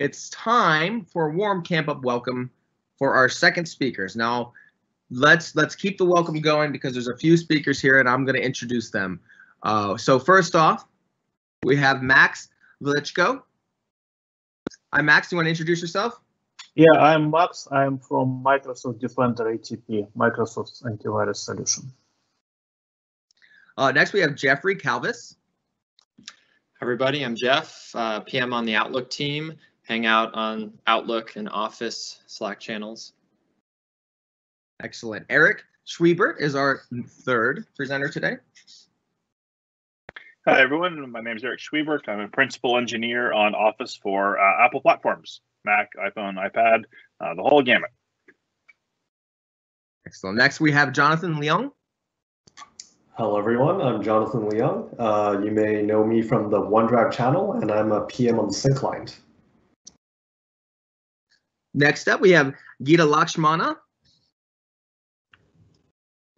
it's time for a warm camp up welcome for our second speakers. Now, let's let's keep the welcome going because there's a few speakers here and I'm going to introduce them. Uh, so first off, we have Max Velichko. Hi, Max. Do you want to introduce yourself? Yeah, I'm Max. I'm from Microsoft Defender ATP, Microsoft's antivirus solution. Uh, next, we have Jeffrey Calvis. everybody, I'm Jeff, uh, PM on the Outlook team, hang out on Outlook and Office Slack channels. Excellent. Eric Schwiebert is our third presenter today. Hi, everyone. My name is Eric Schwiebert. I'm a principal engineer on Office for uh, Apple platforms, Mac, iPhone, iPad, uh, the whole gamut. Excellent. Next, we have Jonathan Leung. Hello, everyone. I'm Jonathan Leung. Uh, you may know me from the OneDrive channel, and I'm a PM on the Sync client. Next up, we have Gita Lakshmana.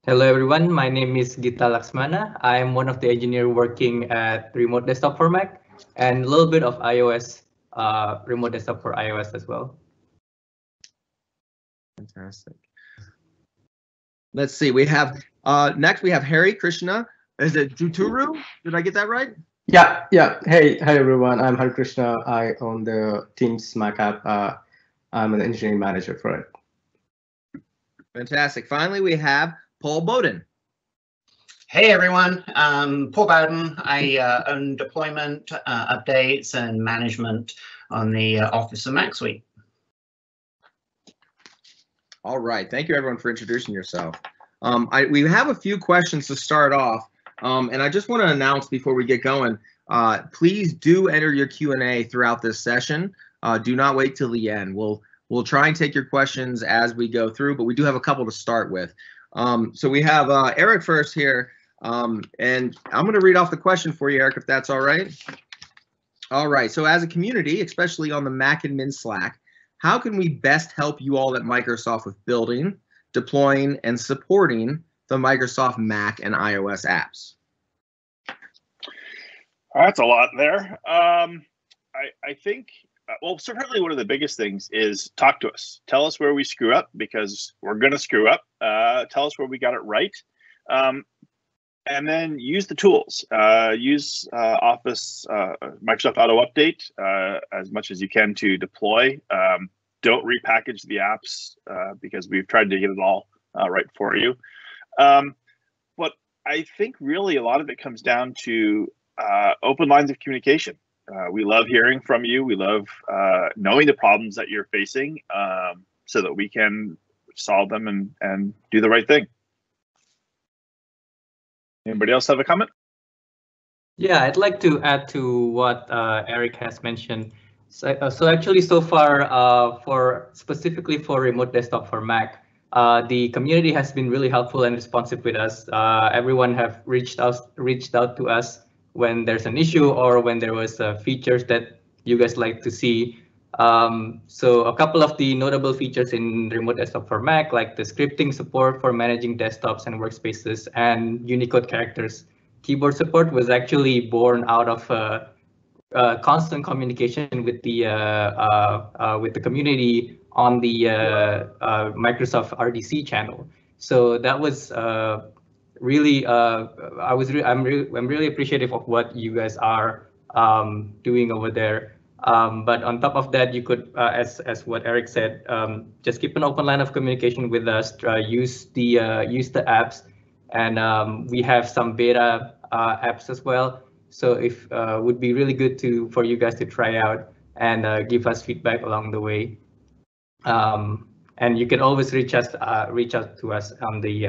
Hello everyone, my name is Gita Lakshmana. I am one of the engineer working at Remote Desktop for Mac and a little bit of iOS, uh, Remote Desktop for iOS as well. Fantastic. Let's see, we have, uh, next we have Hari Krishna. Is it Juturu? Did I get that right? Yeah, yeah. Hey, hi everyone. I'm Hari Krishna. I own the Teams Mac app. Uh, I'm an engineering manager for it. Fantastic. Finally, we have Paul Bowden. Hey everyone, um, Paul Bowden. I uh, own deployment, uh, updates, and management on the uh, Office of Mac suite. All right. Thank you, everyone, for introducing yourself. Um, I, we have a few questions to start off, um, and I just want to announce before we get going. Uh, please do enter your Q and A throughout this session. Uh, do not wait till the end. We'll we'll try and take your questions as we go through, but we do have a couple to start with. Um, so we have uh, Eric first here, um, and I'm going to read off the question for you, Eric, if that's all right. All right. So as a community, especially on the MacAdmins Slack, how can we best help you all at Microsoft with building, deploying, and supporting the Microsoft Mac and iOS apps? That's a lot there. Um, I, I think, well, certainly one of the biggest things is talk to us. Tell us where we screw up because we're going to screw up. Uh, tell us where we got it right. Um, and then use the tools. Uh, use uh, Office, uh, Microsoft Auto Update uh, as much as you can to deploy. Um, don't repackage the apps uh, because we've tried to get it all uh, right for you. Um, but I think really a lot of it comes down to open lines of communication. We love hearing from you. We love knowing the problems that you're facing um, so that we can solve them and, and do the right thing. Anybody else have a comment? Yeah, I'd like to add to what uh, Eric has mentioned. So, uh, so actually, so far, uh, for specifically for remote desktop for Mac, uh, the community has been really helpful and responsive with us. Uh, everyone have reached out reached out to us when there's an issue or when there was uh, features that you guys like to see. Um, so a couple of the notable features in remote desktop for Mac, like the scripting support for managing desktops and workspaces and Unicode characters. Keyboard support was actually born out of uh, uh, constant communication with the uh, uh, uh with the community on the uh, Microsoft RDC channel. So that was really I was re I'm really I'm really appreciative of what you guys are um, doing over there. Um, but on top of that, you could, uh, as as what Eric said, um, just keep an open line of communication with us. Uh, use the uh, use the apps, and um, we have some beta uh, apps as well. So if uh, would be really good to for you guys to try out and uh, give us feedback along the way. Um, and you can always reach us reach out to us on the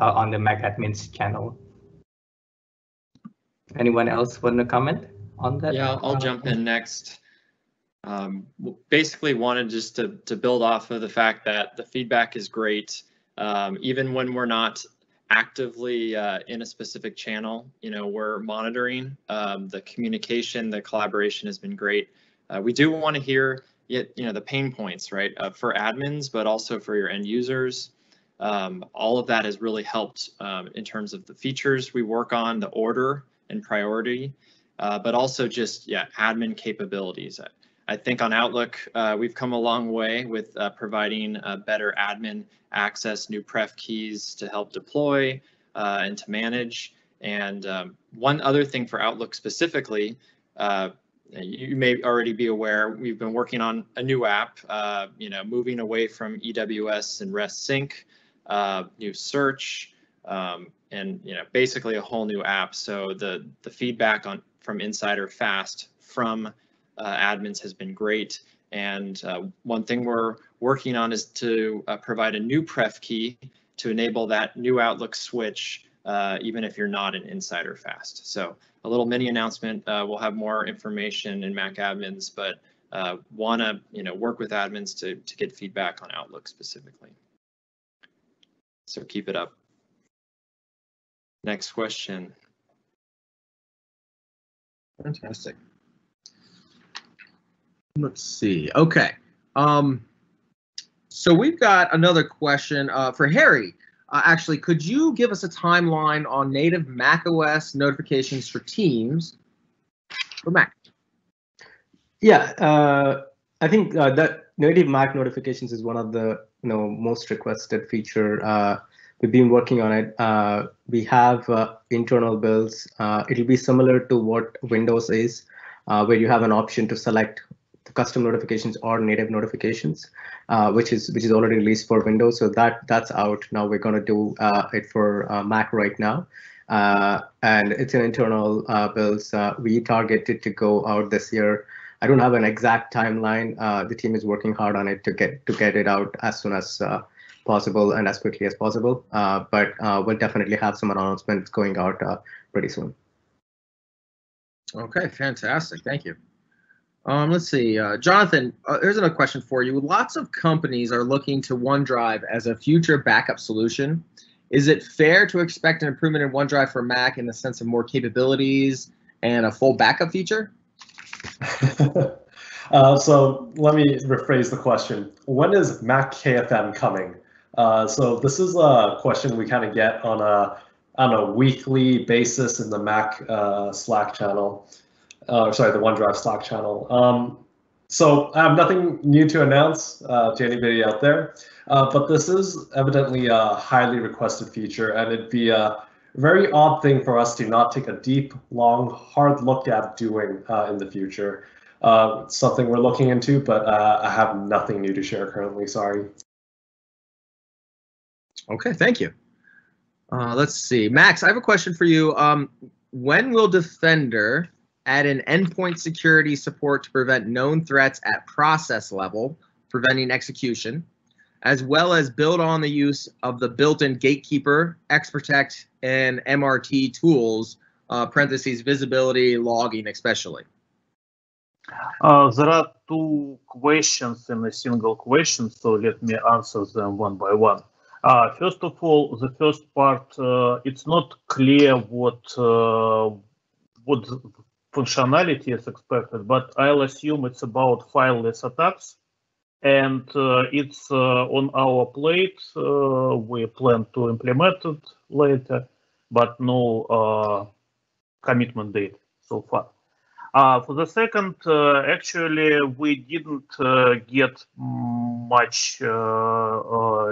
on the Mac admins channel. Anyone else want to comment? on that? Yeah, I'll, jump in next. Um, basically wanted just to, to build off of the fact that the feedback is great. Um, even when we're not actively uh, in a specific channel, you know, we're monitoring um, the communication, the collaboration has been great. Uh, we do want to hear, yet, you know, the pain points, right, uh, for admins, but also for your end users. Um, all of that has really helped um, in terms of the features we work on, the order and priority, uh, but also just, yeah, admin capabilities. I, I think on Outlook, uh, we've come a long way with uh, providing better admin access, new pref keys to help deploy uh, and to manage. And um, one other thing for Outlook specifically, uh, you may already be aware, we've been working on a new app, uh, you know, moving away from EWS and REST Sync, new search, um, and you know, basically a whole new app. So the the feedback on from Insider Fast from uh, admins has been great. And uh, one thing we're working on is to uh, provide a new pref key to enable that new Outlook switch, uh, even if you're not an insider fast. So a little mini announcement. Uh, we'll have more information in Mac admins, but uh, want to you know work with admins to to get feedback on Outlook specifically. So keep it up. Next question. Fantastic. Let's see. Okay. Um, so we've got another question uh, for Hari. Uh, actually, could you give us a timeline on native macOS notifications for Teams for Mac? Yeah, uh, I think uh, that native Mac notifications is one of the you know most requested feature. Uh, we've been working on it. Uh, we have internal builds. it'll be similar to what Windows is, where you have an option to select custom notifications or native notifications, uh, which is which is already released for Windows. So that that's out now. We're going to do uh, it for uh, Mac right now, uh, and it's an internal uh, builds. Uh, we targeted to go out this year. I don't have an exact timeline. the team is working hard on it to get to get it out as soon as possible and as quickly as possible. but we'll definitely have some announcements going out pretty soon. Okay, fantastic. Thank you. Um, let's see, uh, Jonathan. Uh, here's another question for you. Lots of companies are looking to OneDrive as a future backup solution. Is it fair to expect an improvement in OneDrive for Mac in the sense of more capabilities and a full backup feature? uh, so let me rephrase the question. When is Mac KFM coming? Uh, so this is a question we kind of get on a on a weekly basis in the Mac uh, Slack channel uh, sorry, the OneDrive Slack channel. Um, so I have nothing new to announce uh, to anybody out there, uh, but this is evidently a highly requested feature, and it'd be a very odd thing for us to not take a deep, long, hard look at doing uh, in the future. Uh, something we're looking into, but uh, I have nothing new to share currently. Sorry. Okay, thank you. Uh, let's see, Max. I have a question for you. Um, when will Defender add an endpoint security support to prevent known threats at process level, preventing execution, as well as build on the use of the built-in gatekeeper, XProtect, and MRT tools, uh, parentheses, visibility, logging especially. Uh, there are two questions in a single question, so let me answer them one by one. Uh, first of all, the first part, uh, it's not clear what uh, what functionality is expected, but I'll assume it's about fileless attacks. And uh, it's uh, on our plate. Uh, we plan to implement it later, but no uh, commitment date so far. Uh, for the second, uh, actually, we didn't get much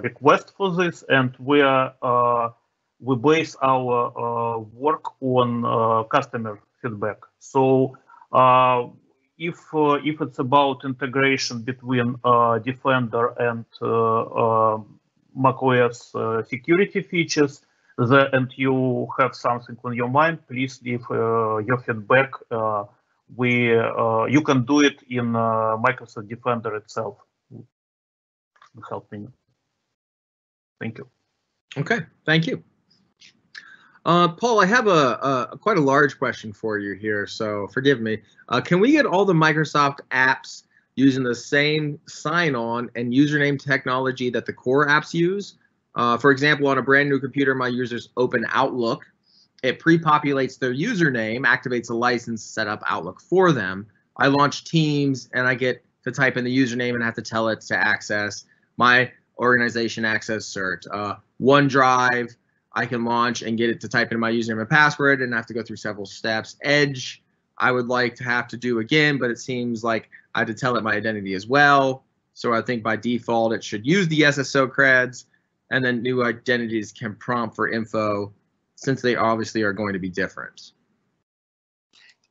request for this, and we are we base our work on customer feedback. So if uh, if it's about integration between uh, Defender and uh, uh, macOS uh, security features, the, and you have something on your mind, please leave your feedback. we you can do it in Microsoft Defender itself. Help me. Thank you. Okay, thank you. Uh, Paul, I have a, a, quite a large question for you here, so forgive me. Uh, can we get all the Microsoft apps using the same sign-on and username technology that the core apps use? Uh, for example, on a brand new computer, my users open Outlook. It pre-populates their username, activates a license, set up Outlook for them. I launch Teams, and I get to type in the username and have to tell it to access my organization access cert. Uh, OneDrive, I can launch and get it to type in my username and password and I have to go through several steps. Edge, I would like to have to do again, but it seems like I have to tell it my identity as well. So I think by default it should use the SSO creds, and then new identities can prompt for info, since they obviously are going to be different.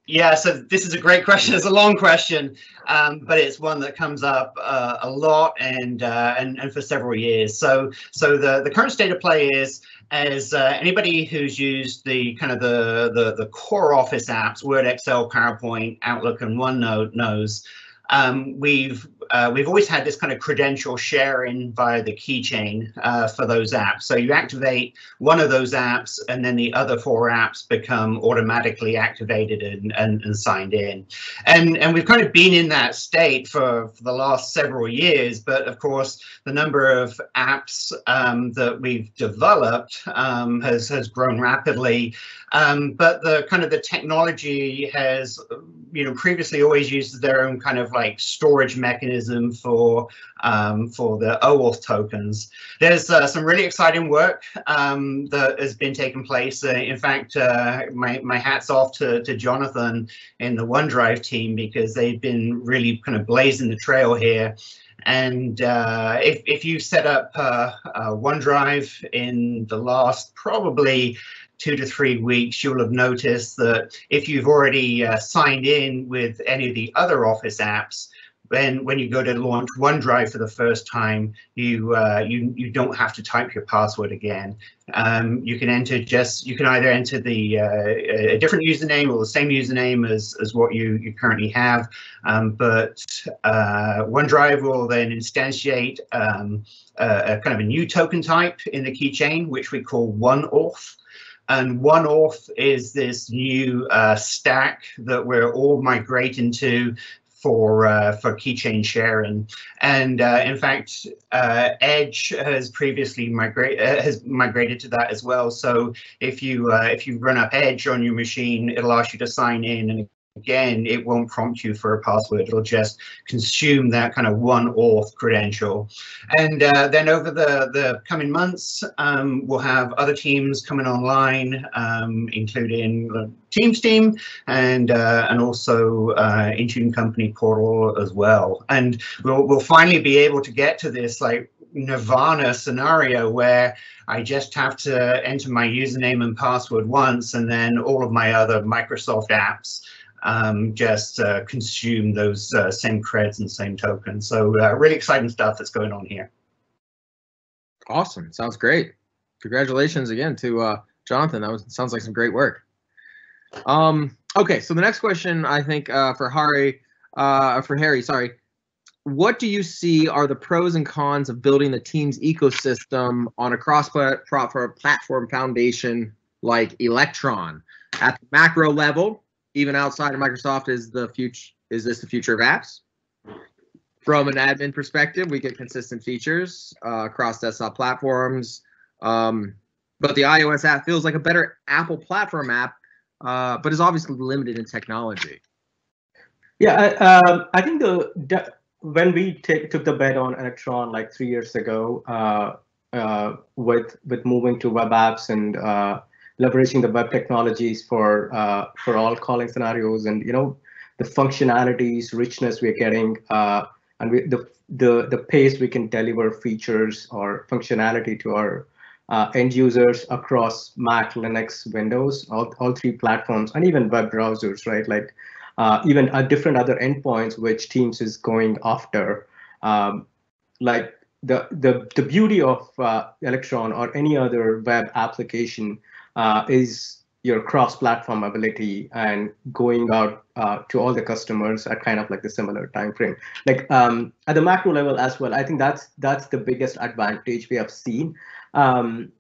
Yeah, so this is a great question. It's a long question, um, but it's one that comes up uh, a lot and, uh, and and for several years. So so the the current state of play is as uh, anybody who's used the kind of the, the the core Office apps, Word, Excel, PowerPoint, Outlook, and OneNote knows. Um, we've uh, we've always had this kind of credential sharing via the keychain uh, for those apps. So you activate one of those apps and then the other four apps become automatically activated and, and, and signed in. And, and we've kind of been in that state for, for the last several years, but of course, the number of apps um, that we've developed um, has, has grown rapidly. Um, but the kind of the technology has, you know, previously always used their own kind of like storage mechanism for um, for the OAuth tokens. There's uh, some really exciting work um, that has been taking place. Uh, in fact, uh, my, my hat's off to, to Jonathan and the OneDrive team because they've been really kind of blazing the trail here. And uh, if, if you set up uh, uh, OneDrive in the last probably two to three weeks, you'll have noticed that if you've already uh, signed in with any of the other Office apps, then when you go to launch OneDrive for the first time, you uh, you you don't have to type your password again. Um, you can enter just you can either enter the uh, a different username or the same username as as what you you currently have, um, but uh, OneDrive will then instantiate um, a, a kind of a new token type in the keychain, which we call OneAuth. And one OneAuth is this new uh, stack that we're all migrating to for uh, for keychain sharing. And uh, in fact, uh, Edge has previously migrated uh, has migrated to that as well. So if you uh, if you run up Edge on your machine, it'll ask you to sign in and again, it won't prompt you for a password. It'll just consume that kind of OneAuth credential. And uh, then over the, the coming months, um, we'll have other teams coming online, um, including the Teams team and uh, and also uh, Intune Company portal as well. And we'll, we'll finally be able to get to this like nirvana scenario where I just have to enter my username and password once and then all of my other Microsoft apps um, just uh, consume those uh, same creds and same tokens. So uh, really exciting stuff that's going on here. Awesome. Sounds great. Congratulations again to uh, Jonathan. That was sounds like some great work. Um, okay, so the next question I think uh, for Hari, uh, for Hari, sorry. What do you see are the pros and cons of building the team's ecosystem on a cross-platform foundation like Electron? At the macro level, even outside of Microsoft, is the future is this the future of apps? From an admin perspective, we get consistent features uh, across desktop platforms. Um, but the iOS app feels like a better Apple platform app, uh, but is obviously limited in technology. Yeah, I, um, I think the when we take, took the bet on Electron like three years ago, uh, uh, with with moving to web apps and uh, leveraging the web technologies for uh, for all calling scenarios and you know the functionalities richness we're getting uh, and we, the the the pace we can deliver features or functionality to our uh, end users across Mac, Linux, Windows, all, all three platforms, and even web browsers, right? Like uh, even uh, different other endpoints which Teams is going after. Um, like the the the beauty of uh, Electron or any other web application uh, is your cross-platform ability and going out uh, to all the customers at kind of like the similar time frame. Like um, at the macro level as well, I think that's that's the biggest advantage we have seen. Um,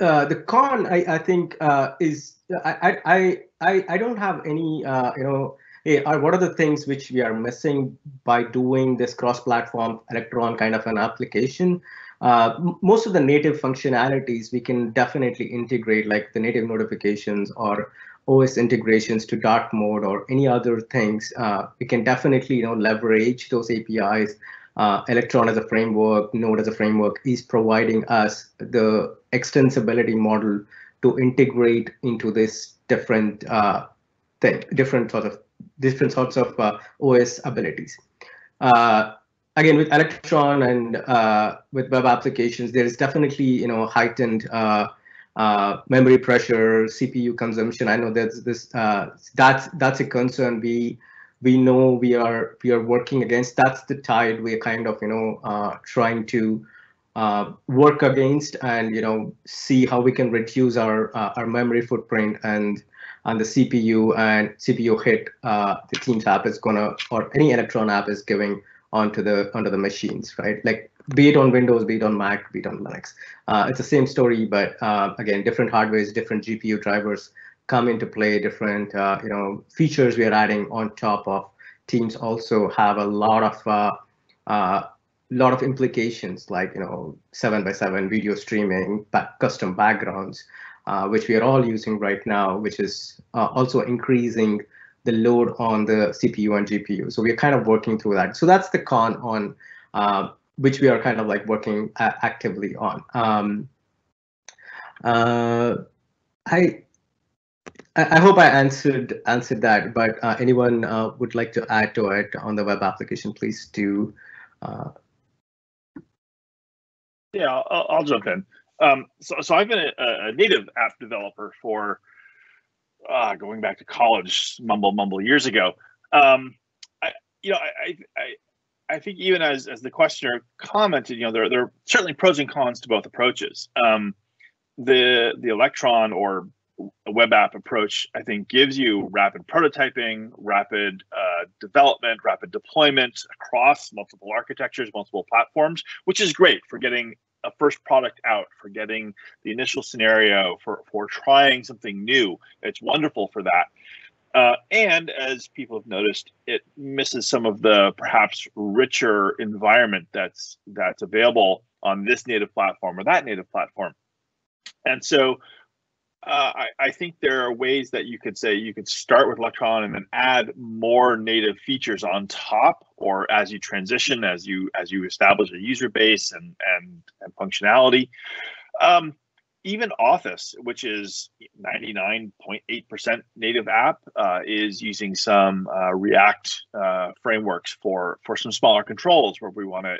uh, the con, I, I think, uh, is I, I I I don't have any uh, you know. Hey, are, what are the things which we are missing by doing this cross-platform Electron kind of an application? Uh, most of the native functionalities we can definitely integrate, like the native notifications or OS integrations to dark mode or any other things. Uh, we can definitely you know leverage those APIs. Uh, Electron as a framework, Node as a framework is providing us the extensibility model to integrate into this different uh, thing, different sort of different sorts of uh, OS abilities. Uh, again, with Electron and uh, with web applications, there is definitely you know heightened uh, uh, memory pressure, CPU consumption. I know that's this uh, that's that's a concern. We we know we are we are working against. That's the tide we're kind of you know trying to work against, and you know see how we can reduce our our memory footprint and and the CPU and CPU hit uh, the Teams app is gonna or any Electron app is giving onto the onto the machines, right? Like be it on Windows, be it on Mac, be it on Linux. Uh, it's the same story, but uh, again, different hardwares, different GPU drivers come into play. Different uh, you know features we are adding on top of Teams also have a lot of uh, uh, lot of implications, like you know seven by seven video streaming, custom backgrounds. Uh, which we are all using right now, which is also increasing the load on the CPU and GPU. So we're kind of working through that. So that's the con on uh, which we are kind of like working actively on. Um, uh, I I hope I answered answered that, but uh, anyone uh, would like to add to it on the web application, please do. Uh... Yeah, I'll, I'll, jump in. Um, so, so I've been a, a, native app developer for uh, going back to college, mumble mumble years ago. Um, I, you know, I, I, I think even as as the questioner commented, you know, there there are certainly pros and cons to both approaches. Um, the the Electron or web app approach, I think, gives you rapid prototyping, rapid uh, development, rapid deployment across multiple architectures, multiple platforms, which is great for getting a first product out, for getting the initial scenario, for for trying something new. It's wonderful for that. Uh, and as people have noticed, it misses some of the perhaps richer environment that's that's available on this native platform or that native platform. And so uh, I, I, think there are ways that you could say you could start with Electron and then add more native features on top, or as you transition, as you as you establish a user base and and, and functionality. Um, even Office, which is 99.8% native app, uh, is using some uh, React uh, frameworks for for some smaller controls where we want to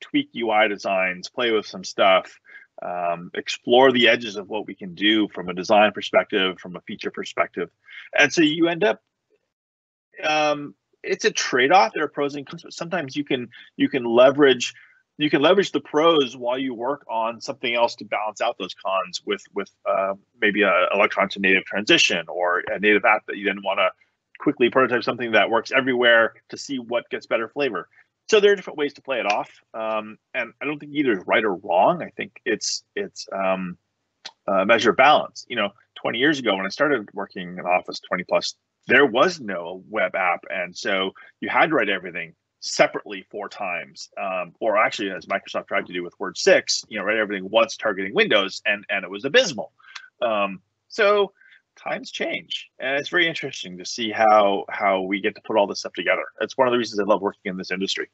tweak UI designs, play with some stuff, um, explore the edges of what we can do from a design perspective, from a feature perspective. And so you end up, um, it's a trade-off. There are pros and cons, but sometimes you can you can leverage you can leverage the pros while you work on something else to balance out those cons with with uh, maybe a electron to native transition or a native app that you then want to quickly prototype something that works everywhere to see what gets better flavor so there are different ways to play it off, um, and I don't think either is right or wrong. I think it's it's um, a measure of balance. You know, 20 years ago when I started working in Office 20 plus, there was no web app, and so you had to write everything separately four times, um, or actually, as Microsoft tried to do with Word six, you know, write everything once targeting Windows, and and it was abysmal. Um, so times change. And it's very interesting to see how how we get to put all this stuff together. It's one of the reasons i love working in this industry.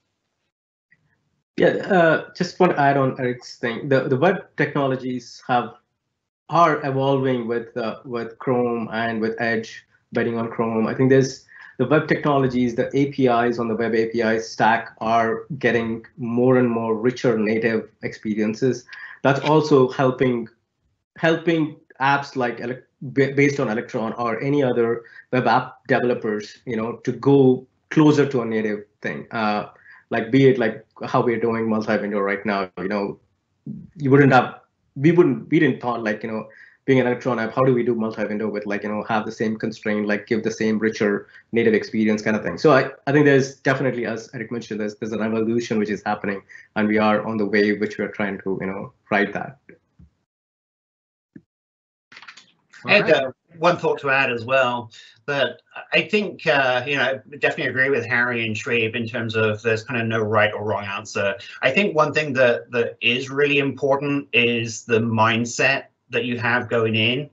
Yeah uh, just want to add on eric's thing. The the web technologies have are evolving with uh, with chrome and with edge betting on chrome. I think there's the web technologies the apis on the web api stack are getting more and more richer native experiences. That's also helping helping apps like based on Electron or any other web app developers, you know, to go closer to a native thing. Uh, like be it like how we're doing multi-window right now, you know, you wouldn't have, we wouldn't, we didn't thought like, you know, being an Electron app, how do we do multi-window with like, you know, have the same constraint, like give the same richer native experience kind of thing. So I, I think there's definitely, as Eric mentioned, there's, there's an evolution which is happening and we are on the way which we're trying to, you know, ride that. And uh, one thought to add as well that I think uh, you know definitely agree with Hari and Schwieb in terms of there's kind of no right or wrong answer. I think one thing that that is really important is the mindset that you have going in,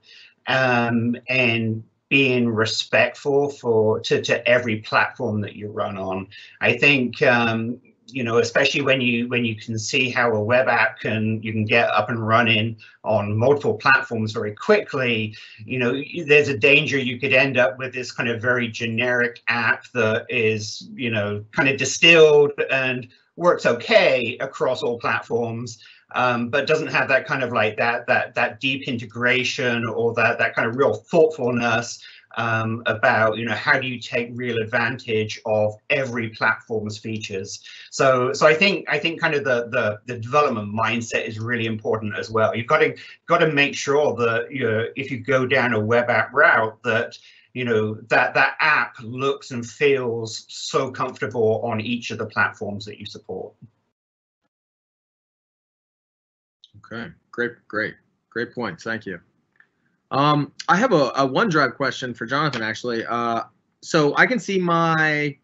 um, and being respectful for to, to every platform that you run on. I think um, you know, especially when you when you can see how a web app can you can get up and running on multiple platforms very quickly, you know, there's a danger you could end up with this kind of very generic app that is, you know, kind of distilled and works okay across all platforms. Um, but doesn't have that kind of like that that that deep integration or that that kind of real thoughtfulness um, about you know how do you take real advantage of every platform's features. So so I think I think kind of the the, the development mindset is really important as well. You've got to got to make sure that you know, if you go down a web app route that you know that that app looks and feels so comfortable on each of the platforms that you support. Okay, great, great, great points. Thank you. Um, I have a, a OneDrive question for Jonathan, actually. Uh, so I can see my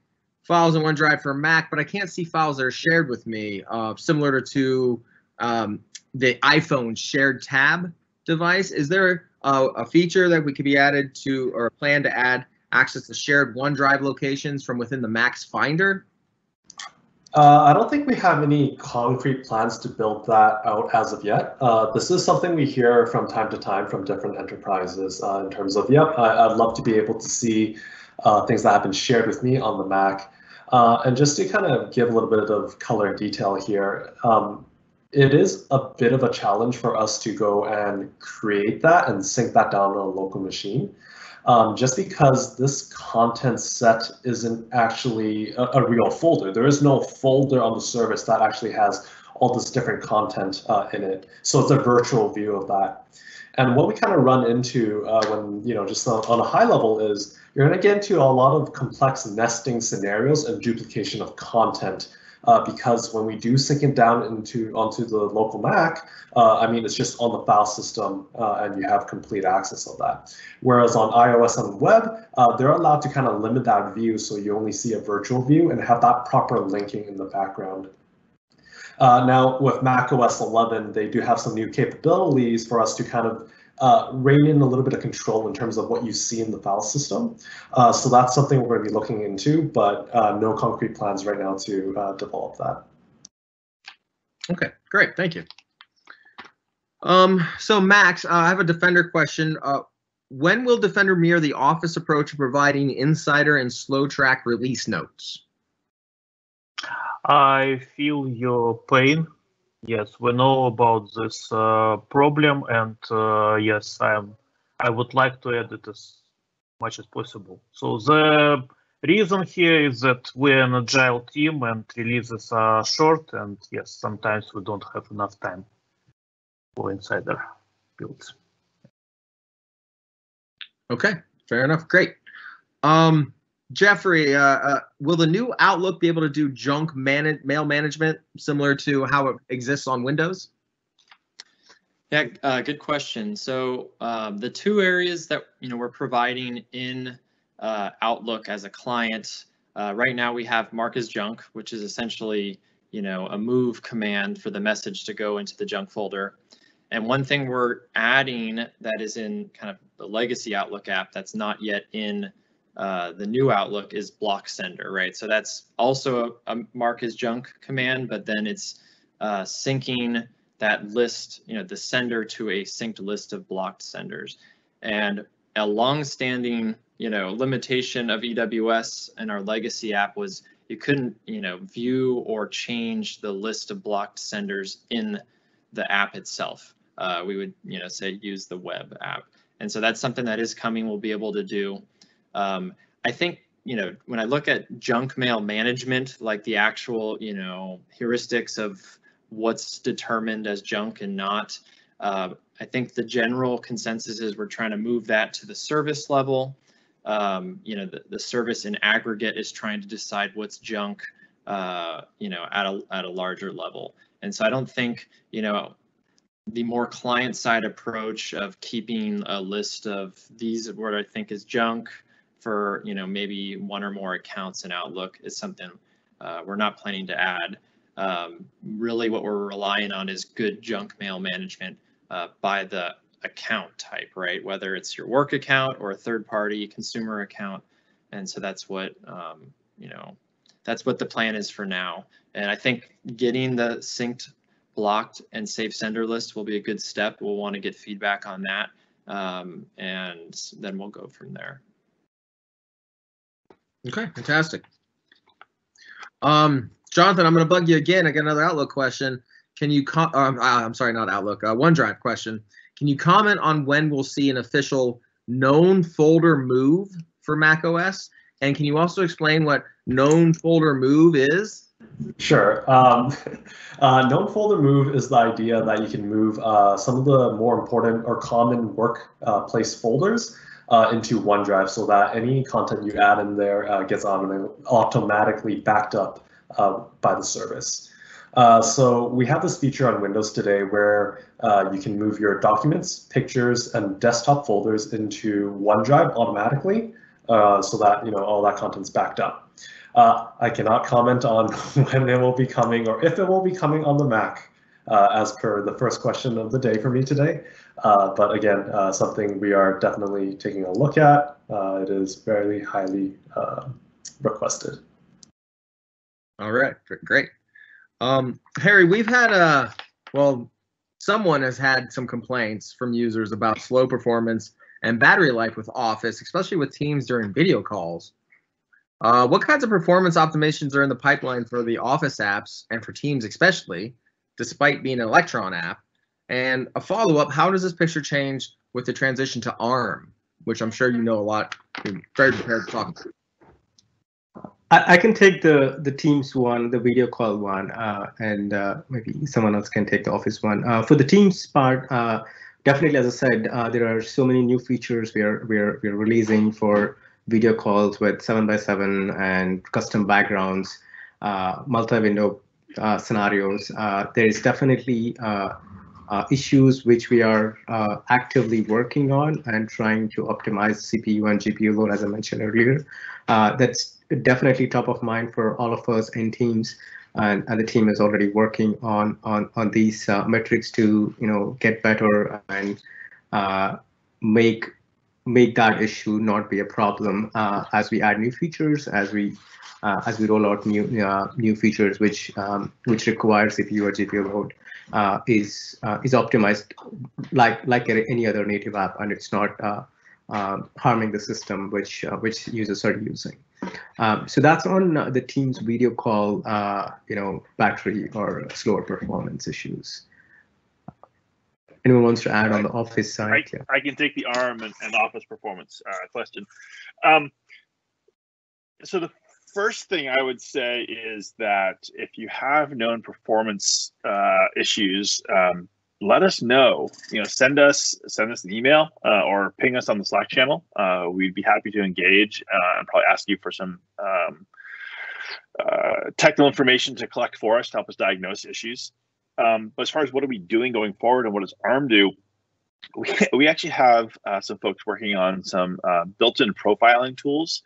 files in OneDrive for Mac, but I can't see files that are shared with me, uh, similar to um, the iPhone shared tab device. Is there a, a feature that we could be added to, or a plan to add access to shared OneDrive locations from within the Mac's Finder? Uh, I don't think we have any concrete plans to build that out as of yet. Uh, this is something we hear from time to time from different enterprises uh, in terms of, yep, I, would love to be able to see uh, things that have been shared with me on the Mac. Uh, and just to kind of give a little bit of color and detail here, um, it is a bit of a challenge for us to go and create that and sync that down on a local machine um, just because this content set isn't actually a, a, real folder. There is no folder on the service that actually has all this different content uh, in it. So it's a virtual view of that. And what we kind of run into uh, when, you know, just on, on a high level is you're going to get into a lot of complex nesting scenarios and duplication of content uh, because when we do sync it down into onto the local Mac, uh, I mean, it's just on the file system uh, and you have complete access of that. Whereas on iOS and web, uh, they're allowed to kind of limit that view so you only see a virtual view and have that proper linking in the background. Uh, now with Mac OS 11, they do have some new capabilities for us to kind of uh, rein in a little bit of control in terms of what you see in the file system. Uh, so that's something we're going to be looking into, but uh, no concrete plans right now to uh, develop that. Okay, great, thank you. Um, so Max, uh, I have a Defender question. Uh, when will Defender mirror the Office approach of providing insider and slow track release notes? I feel your pain Yes, we know about this uh, problem, and uh, yes, I am. I would like to add it as much as possible. So the reason here is that we're an agile team, and releases are short, and yes, sometimes we don't have enough time for insider builds. Okay, fair enough. Great. Um, Jeffrey, uh, uh, will the new Outlook be able to do junk man mail management similar to how it exists on Windows? Yeah, uh, good question. So um, the two areas that you know we're providing in uh, Outlook as a client uh, right now, we have mark as junk, which is essentially you know a move command for the message to go into the junk folder. And one thing we're adding that is in kind of the legacy Outlook app that's not yet in uh, the new Outlook is block sender, right? So that's also a, a mark as junk command, but then it's uh, syncing that list, you know, the sender to a synced list of blocked senders. And a long-standing, you know, limitation of EWS and our legacy app was you couldn't, you know, view or change the list of blocked senders in the app itself. Uh, we would, you know, say use the web app. And so that's something that is coming. We'll be able to do. Um, I think you know when I look at junk mail management, like the actual you know heuristics of what's determined as junk and not. Uh, I think the general consensus is we're trying to move that to the service level. Um, you know, the, the service in aggregate is trying to decide what's junk, uh, you know, at a, at a larger level. And so I don't think, you know, the more client side approach of keeping a list of these what I think is junk, for you know maybe one or more accounts in Outlook is something uh, we're not planning to add. Um, really, what we're relying on is good junk mail management uh, by the account type, right? Whether it's your work account or a third-party consumer account, and so that's what um, you know that's what the plan is for now. And I think getting the synced, blocked, and safe sender list will be a good step. We'll want to get feedback on that, um, and then we'll go from there. Okay, fantastic. Um, Jonathan, I'm going to bug you again. I got another Outlook question. Can you, com- um, I'm sorry, not Outlook, uh, OneDrive question. Can you comment on when we'll see an official known folder move for Mac OS? And can you also explain what known folder move is? Sure. Um, uh, known folder move is the idea that you can move uh, some of the more important or common workplace uh, folders uh, into OneDrive so that any content you add in there uh, gets automatically backed up uh, by the service. Uh, so we have this feature on Windows today where uh, you can move your documents, pictures, and desktop folders into OneDrive automatically uh, so that you know all that content's backed up. I cannot comment on when it will be coming or if it will be coming on the Mac uh, as per the first question of the day for me today. Uh, but again, something we are definitely taking a look at. it is very highly requested. All right, great. Um, Hari, we've had a well, someone has had some complaints from users about slow performance and battery life with Office, especially with Teams during video calls. Uh, what kinds of performance optimizations are in the pipeline for the Office apps and for Teams especially, despite being an Electron app? And a follow-up, how does this picture change with the transition to ARM, which I'm sure you know a lot, you're very prepared to talk about. I, can take the the Teams one, the video call one, uh, and uh, maybe someone else can take the Office one. Uh, for the Teams part, uh, definitely, as I said, uh, there are so many new features we are we are we are releasing for video calls with seven by seven and custom backgrounds, uh, multi-window scenarios. there is definitely issues which we are actively working on and trying to optimize CPU and GPU load, as I mentioned earlier. that's definitely top of mind for all of us in teams and, and the team is already working on on on these uh, metrics to you know get better and uh, make make that issue not be a problem uh, as we add new features as we uh, as we roll out new uh, new features which um, which require CPU or GPU load uh, is is optimized like like any other native app and it's not um, harming the system which which users are using. Um, so that's on uh, the Teams video call, uh, you know, battery or slower performance issues. Anyone wants to add on the Office side? I, yeah. I can take the ARM and, and Office performance uh, question. Um, so the first thing I would say is that if you have known performance uh, issues, um, let us know. You know, send us send us an email uh, or ping us on the Slack channel. Uh, we'd be happy to engage uh, and probably ask you for some um, uh, technical information to collect for us to help us diagnose issues. Um, but as far as what are we doing going forward and what does ARM do, we, we actually have uh, some folks working on some built-in profiling tools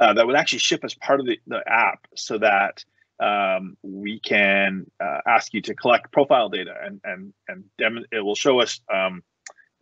that would actually ship as part of the, the app so that um, we can uh, ask you to collect profile data and and and dem- it will show us um,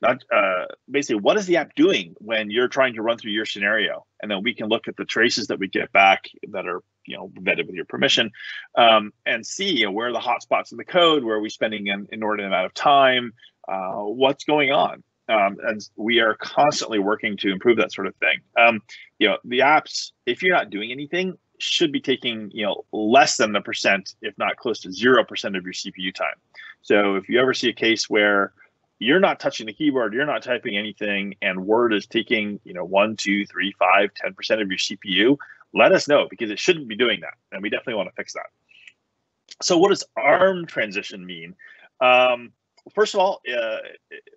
not uh, basically what is the app doing when you're trying to run through your scenario, and then we can look at the traces that we get back that are you know vetted with your permission, um, and see you know, where are the hotspots in the code, where are we spending an inordinate amount of time, uh, what's going on. Um, and we are constantly working to improve that sort of thing. Um, you know, the apps, if you're not doing anything, should be taking you know less than the percent, if not close to zero percent of your CPU time. So if you ever see a case where you're not touching the keyboard, you're not typing anything, and Word is taking you know one, two, three, five, ten percent of your CPU, let us know because it shouldn't be doing that, and we definitely want to fix that. So what does ARM transition mean? Um, first of all, uh,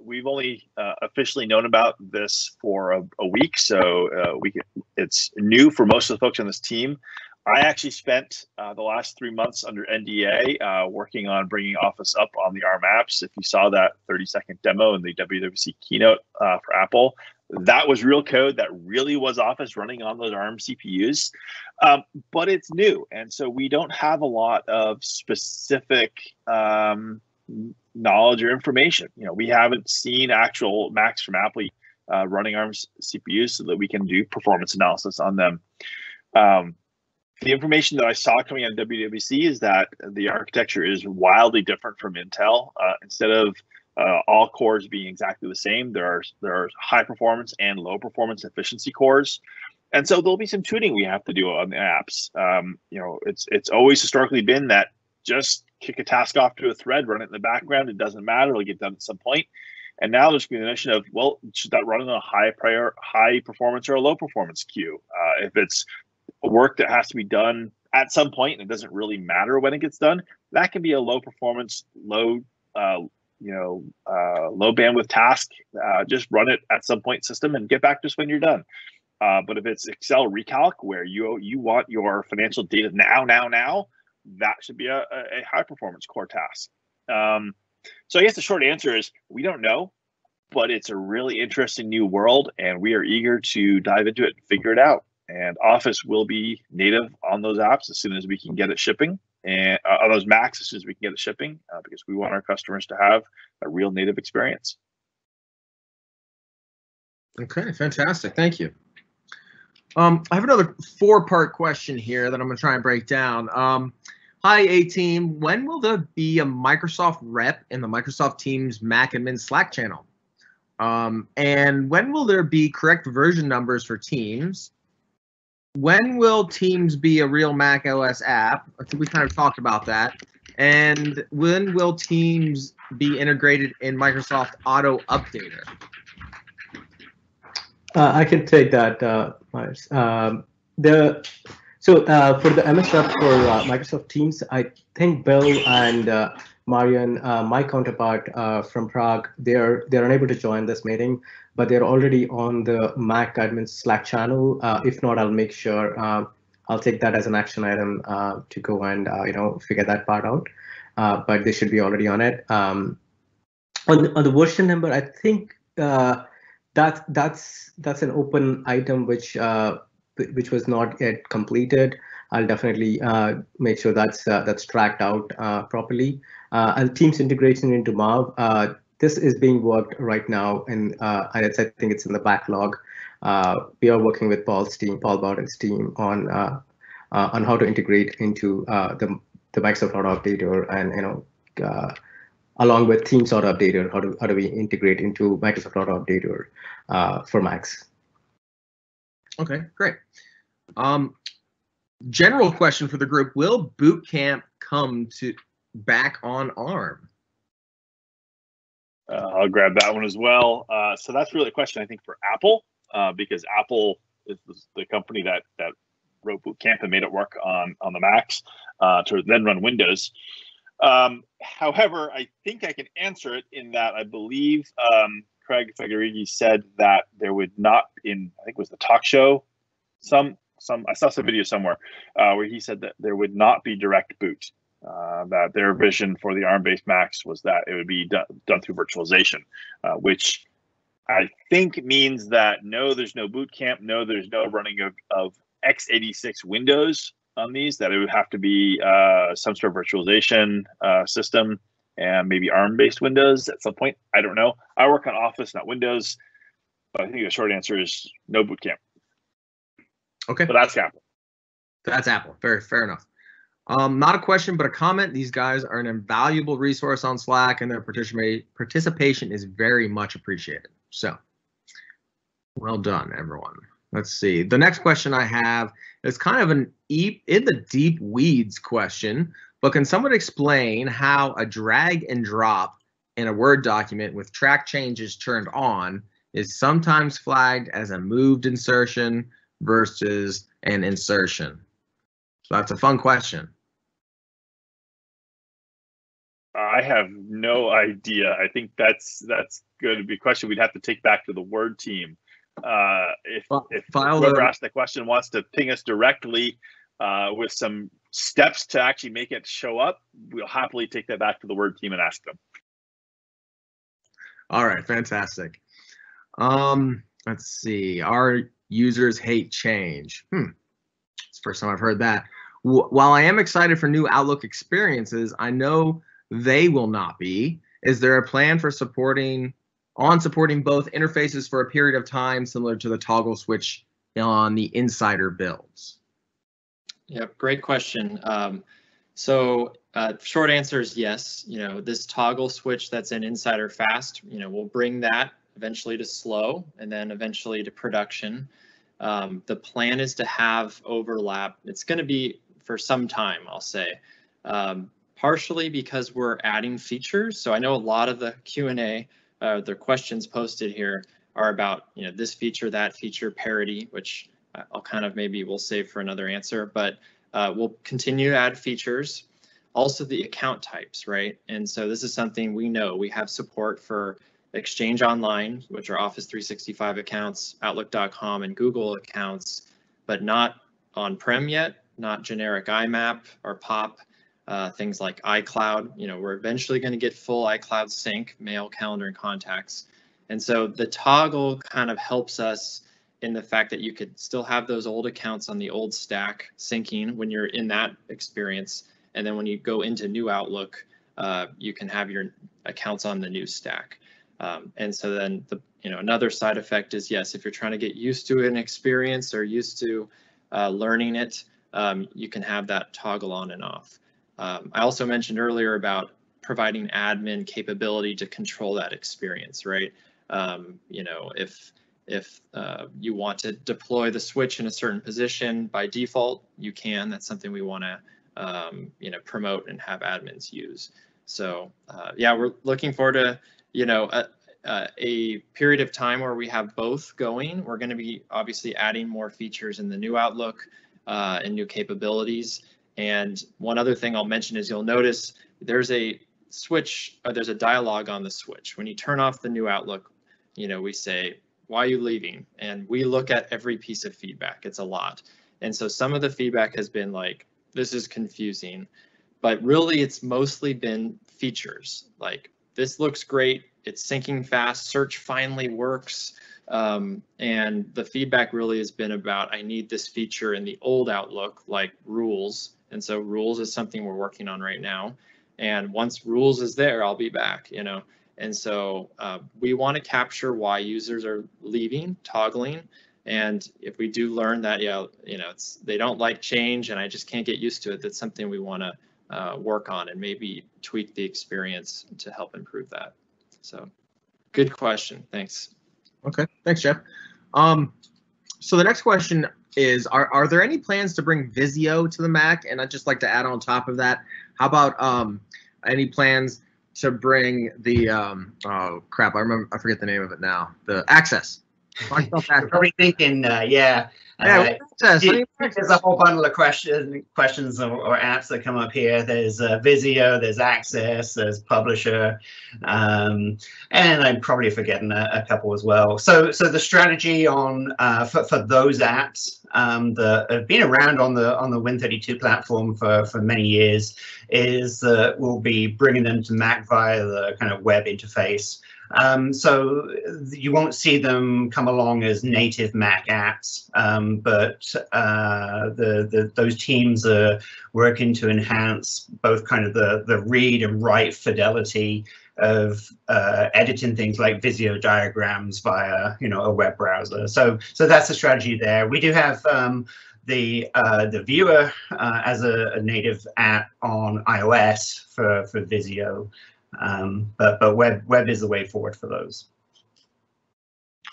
we've only uh, officially known about this for a, a week, so uh, we can, it's new for most of the folks on this team. I actually spent uh, the last three months under NDA uh, working on bringing Office up on the ARM apps. If you saw that 30 second demo in the WWDC keynote uh, for Apple, that was real code that really was Office running on those ARM CPUs. Um, but it's new, and so we don't have a lot of specific um, knowledge or information. You know, we haven't seen actual Macs from Apple uh, running ARM CPUs so that we can do performance analysis on them. Um, the information that I saw coming out of WWDC is that the architecture is wildly different from Intel. Uh, instead of uh, all cores being exactly the same, there are there are high performance and low performance efficiency cores, and so there'll be some tuning we have to do on the apps. Um, you know, it's it's always historically been that just kick a task off to a thread, run it in the background. It doesn't matter; it'll get done at some point. And now there's been the notion of, well, should that run on a high prior, high performance or a low performance queue? Uh, if it's work that has to be done at some point and it doesn't really matter when it gets done, that can be a low performance, low, uh, you know, uh, low bandwidth task. Uh, just run it at some point system and get back just when you're done. Uh, but if it's Excel recalc where you you want your financial data now, now, now, that should be a, a high performance core task. Um, so I guess the short answer is we don't know, but it's a really interesting new world, and we are eager to dive into it and figure it out. And Office will be native on those apps as soon as we can get it shipping, and uh, on those Macs as soon as we can get it shipping, uh, because we want our customers to have a real native experience. Okay, fantastic. Thank you. Um, I have another four-part question here that I'm going to try and break down. Um, Hi, A team. When will there be a Microsoft rep in the Microsoft Teams Mac Admin Slack channel? Um, and when will there be correct version numbers for Teams? When will Teams be a real Mac OS app? I think we kind of talked about that. And when will Teams be integrated in Microsoft Auto Updater? Uh, I can take that, uh. Um, the so uh, for the MSF for uh, Microsoft Teams, I think Bill and uh, Marian, uh, my counterpart uh, from Prague, they're they're unable to join this meeting, but they're already on the Mac admin Slack channel. Uh, if not, I'll make sure I'll take that as an action item to go and you know figure that part out. but they should be already on it. Um, on the, on the version number, I think that that's that's an open item which which was not yet completed. I'll definitely uh, make sure that's uh, that's tracked out uh, properly. Uh, and Teams integration into Marv. Uh, this is being worked right now, and uh, I think it's in the backlog. we are working with Paul's team, Paul Bowden's team, on on how to integrate into the the Microsoft Auto Updater, and you know, along with Teams Auto Updater, how do how do we integrate into Microsoft Auto Updater for Macs? Okay, great. Um, general question for the group: Will Boot Camp come to Mac on ARM? Uh, I'll grab that one as well. Uh, so that's really a question I think for Apple, uh, because Apple is the company that that wrote Boot Camp and made it work on on the Macs uh, to then run Windows. Um, however, I think I can answer it in that I believe um, Craig Federighi said that there would not in I think it was the talk show some some I saw some video somewhere uh, where he said that there would not be direct boot. Uh, that their vision for the ARM-based Macs was that it would be done, done through virtualization, uh, which I think means that no, there's no boot camp, no, there's no running of, of x86 Windows on these. That it would have to be uh, some sort of virtualization uh, system and maybe ARM-based Windows at some point. I don't know. I work on Office, not Windows. But I think the short answer is no boot camp. Okay. But that's Apple. That's Apple. Fair, fair enough. Um, not a question, but a comment. These guys are an invaluable resource on Slack, and their participation participation is very much appreciated. So, well done, everyone. Let's see. The next question I have is kind of an e in the deep weeds question, but can someone explain how a drag and drop in a Word document with track changes turned on is sometimes flagged as a moved insertion versus an insertion? So that's a fun question. I have no idea. I think that's that's going to be a question we'd have to take back to the Word team. Uh, if well, if whoever asked the question wants to ping us directly uh, with some steps to actually make it show up, we'll happily take that back to the Word team and ask them. All right, fantastic. Um, let's see. Our users hate change. Hmm. It's first time I've heard that. while I am excited for new Outlook experiences, I know they will not be. Is there a plan for supporting on supporting both interfaces for a period of time, similar to the toggle switch on the insider builds? Yep, great question. Um, so uh, short answer is yes. You know, this toggle switch that's in Insider Fast, you know, we'll bring that eventually to slow and then eventually to production. Um, the plan is to have overlap. It's going to be for some time, I'll say, um, partially because we're adding features. So I know a lot of the Q&A, uh, the questions posted here are about, you know, this feature, that feature, parity, which I'll kind of maybe we'll save for another answer, but uh, we'll continue to add features. Also the account types, right? And so this is something we know we have support for Exchange Online, which are Office 365 accounts, Outlook.com and Google accounts, but not on-prem yet, not generic IMAP or POP, uh, things like iCloud. You know, we're eventually going to get full iCloud sync, mail, calendar, and contacts. And so the toggle kind of helps us in the fact that you could still have those old accounts on the old stack syncing when you're in that experience. And then when you go into new Outlook, uh, you can have your accounts on the new stack. Um, and so then the you know another side effect is yes, if you're trying to get used to an experience or used to uh, learning it, um, you can have that toggle on and off. Um, I also mentioned earlier about providing admin capability to control that experience, right? Um, you know, if if uh, you want to deploy the switch in a certain position by default, you can. That's something we want to um, you know promote and have admins use. So uh, yeah, we're looking forward to you know, a, a, period of time where we have both going. We're going to be obviously adding more features in the new Outlook uh, and new capabilities. And one other thing I'll mention is you'll notice there's a switch, or there's a dialog on the switch. When you turn off the new Outlook, you know, we say, why are you leaving? And we look at every piece of feedback. It's a lot. And so some of the feedback has been like, this is confusing, but really it's mostly been features like this looks great. It's syncing fast. Search finally works. Um, and the feedback really has been about I need this feature in the old Outlook, like rules. And so rules is something we're working on right now. And once rules is there, I'll be back, you know. And so uh, we want to capture why users are leaving, toggling. And if we do learn that, yeah, you know, it's they don't like change and I just can't get used to it, that's something we want to uh, work on and maybe tweak the experience to help improve that. So good question. Thanks. Okay. Thanks, Jeff. Um, so the next question is, are, are there any plans to bring Visio to the Mac? And I'd just like to add on top of that, how about um, any plans to bring the, um, oh crap, I remember, I forget the name of it now, the Access. I'm probably thinking, uh, yeah, yeah, uh, there's a whole bundle of question, questions or, or, apps that come up here. There's uh, Visio, there's Access, there's Publisher, um, and I'm probably forgetting a, a, couple as well. So, so the strategy on uh, for, for those apps um, that have been around on the on the Win32 platform for for many years is that we'll be bringing them to Mac via the kind of web interface. Um, so you won't see them come along as native Mac apps, um, but uh, the, the, those teams are working to enhance both kind of the, the read and write fidelity of uh, editing things like Visio diagrams via you know a web browser. So so that's the strategy there. We do have um, the uh, the viewer uh, as a, a, native app on iOS for for Visio. Um, but but web web is the way forward for those.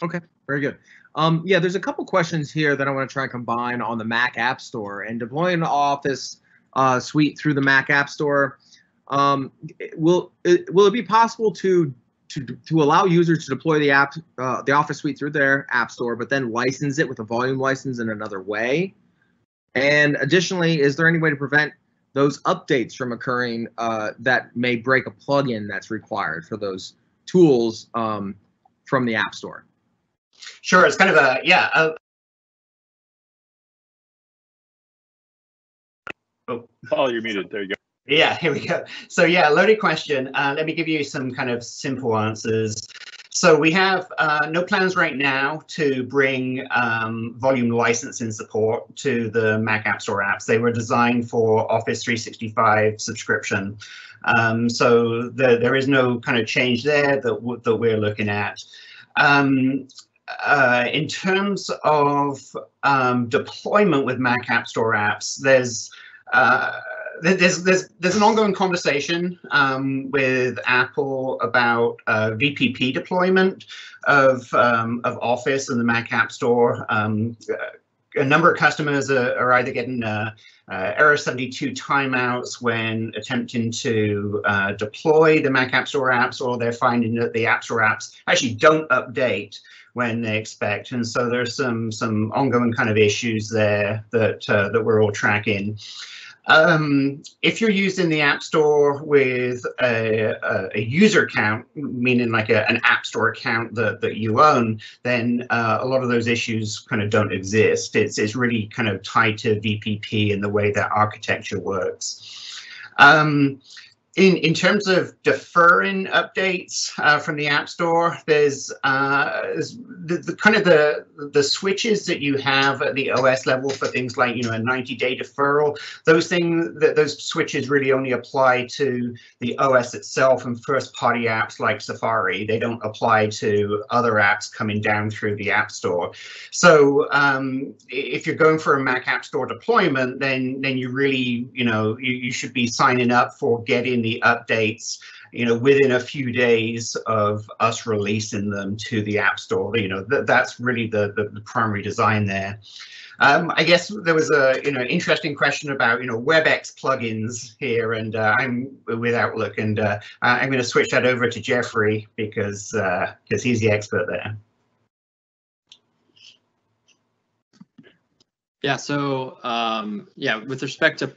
Okay, very good. Um, yeah, there's a couple questions here that I want to try and combine on the Mac App Store and deploying Office uh, suite through the Mac App Store. Um, will it, will it be possible to to to allow users to deploy the app uh, the Office suite through their App Store, but then license it with a volume license in another way? And additionally, is there any way to prevent those updates from occurring uh, that may break a plugin that's required for those tools um, from the App Store? Sure, it's kind of a yeah. A, oh. oh, you're muted. There you go. Yeah, here we go. So yeah, loaded question. Uh, let me give you some kind of simple answers. So we have uh, no plans right now to bring um, volume licensing support to the Mac App Store apps. They were designed for Office 365 subscription. Um, so the, there is no kind of change there that, that we're looking at. Um, uh, in terms of um, deployment with Mac App Store apps, there's uh, there's there's there's an ongoing conversation um, with Apple about uh, VPP deployment of um, of Office and the Mac App Store. Um, a number of customers are, are either getting uh, uh, error 72 timeouts when attempting to uh, deploy the Mac App Store apps, or they're finding that the App Store apps actually don't update when they expect. And so there's some some ongoing kind of issues there that uh, that we're all tracking. Um, if you're using the App Store with a, a, a user account, meaning like a, an App Store account that, that you own, then uh, a lot of those issues kind of don't exist. It's, it's really kind of tied to VPP and the way that architecture works. Um, in in terms of deferring updates uh, from the App Store, there's, uh, the, the, kind of the the switches that you have at the OS level for things like you know a 90 day deferral. Those things that those switches really only apply to the OS itself and first party apps like Safari. They don't apply to other apps coming down through the App Store. So um, if you're going for a Mac App Store deployment, then then you really you know you, you should be signing up for getting the updates you know within a few days of us releasing them to the app store you know th that's really the, the, the primary design there um, I guess there was a you know interesting question about you know WebEx plugins here, and uh, I'm with Outlook, and uh, I'm going to switch that over to Jeffrey because because uh, he's the expert there. Yeah. So um, yeah, with respect to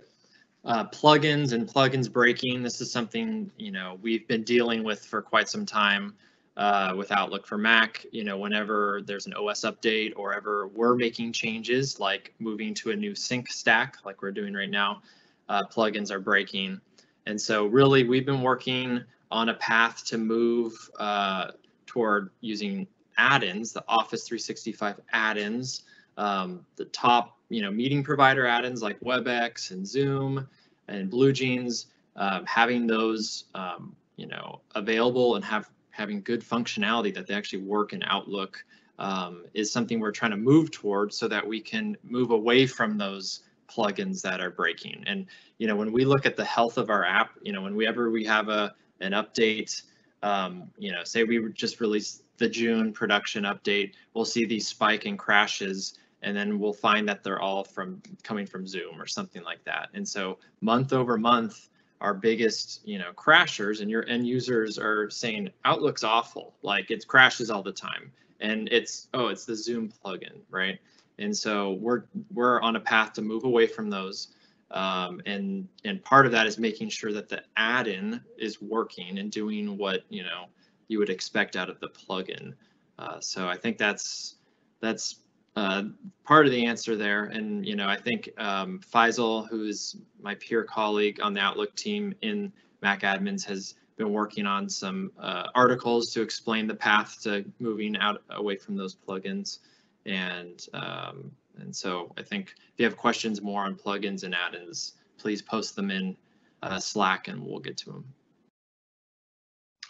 uh, plugins and plugins breaking. This is something you know we've been dealing with for quite some time uh, with Outlook for Mac. You know, whenever there's an OS update or ever we're making changes, like moving to a new sync stack, like we're doing right now, uh, plugins are breaking. And so, really, we've been working on a path to move uh, toward using add-ins, the Office 365 add-ins, um, the top you know, meeting provider add-ins like WebEx and Zoom and BlueJeans, um, having those, um, you know, available and have having good functionality that they actually work in Outlook um, is something we're trying to move towards so that we can move away from those plugins that are breaking. And you know, when we look at the health of our app, you know, whenever we have a an update, um, you know, say we just released the June production update, we'll see these spike and crashes and then we'll find that they're all from coming from Zoom or something like that. And so month over month, our biggest, you know, crashers and your end users are saying Outlook's awful, like it crashes all the time. And it's oh, it's the Zoom plugin, right? And so we're we're on a path to move away from those. Um, and and part of that is making sure that the add-in is working and doing what you know you would expect out of the plugin. Uh, so I think that's that's uh, part of the answer there. And, you know, I think um, Faisal, who's my peer colleague on the Outlook team in Mac Admins, has been working on some uh, articles to explain the path to moving out away from those plugins. And, um, and so I think if you have questions more on plugins and add-ins, please post them in uh, Slack and we'll get to them.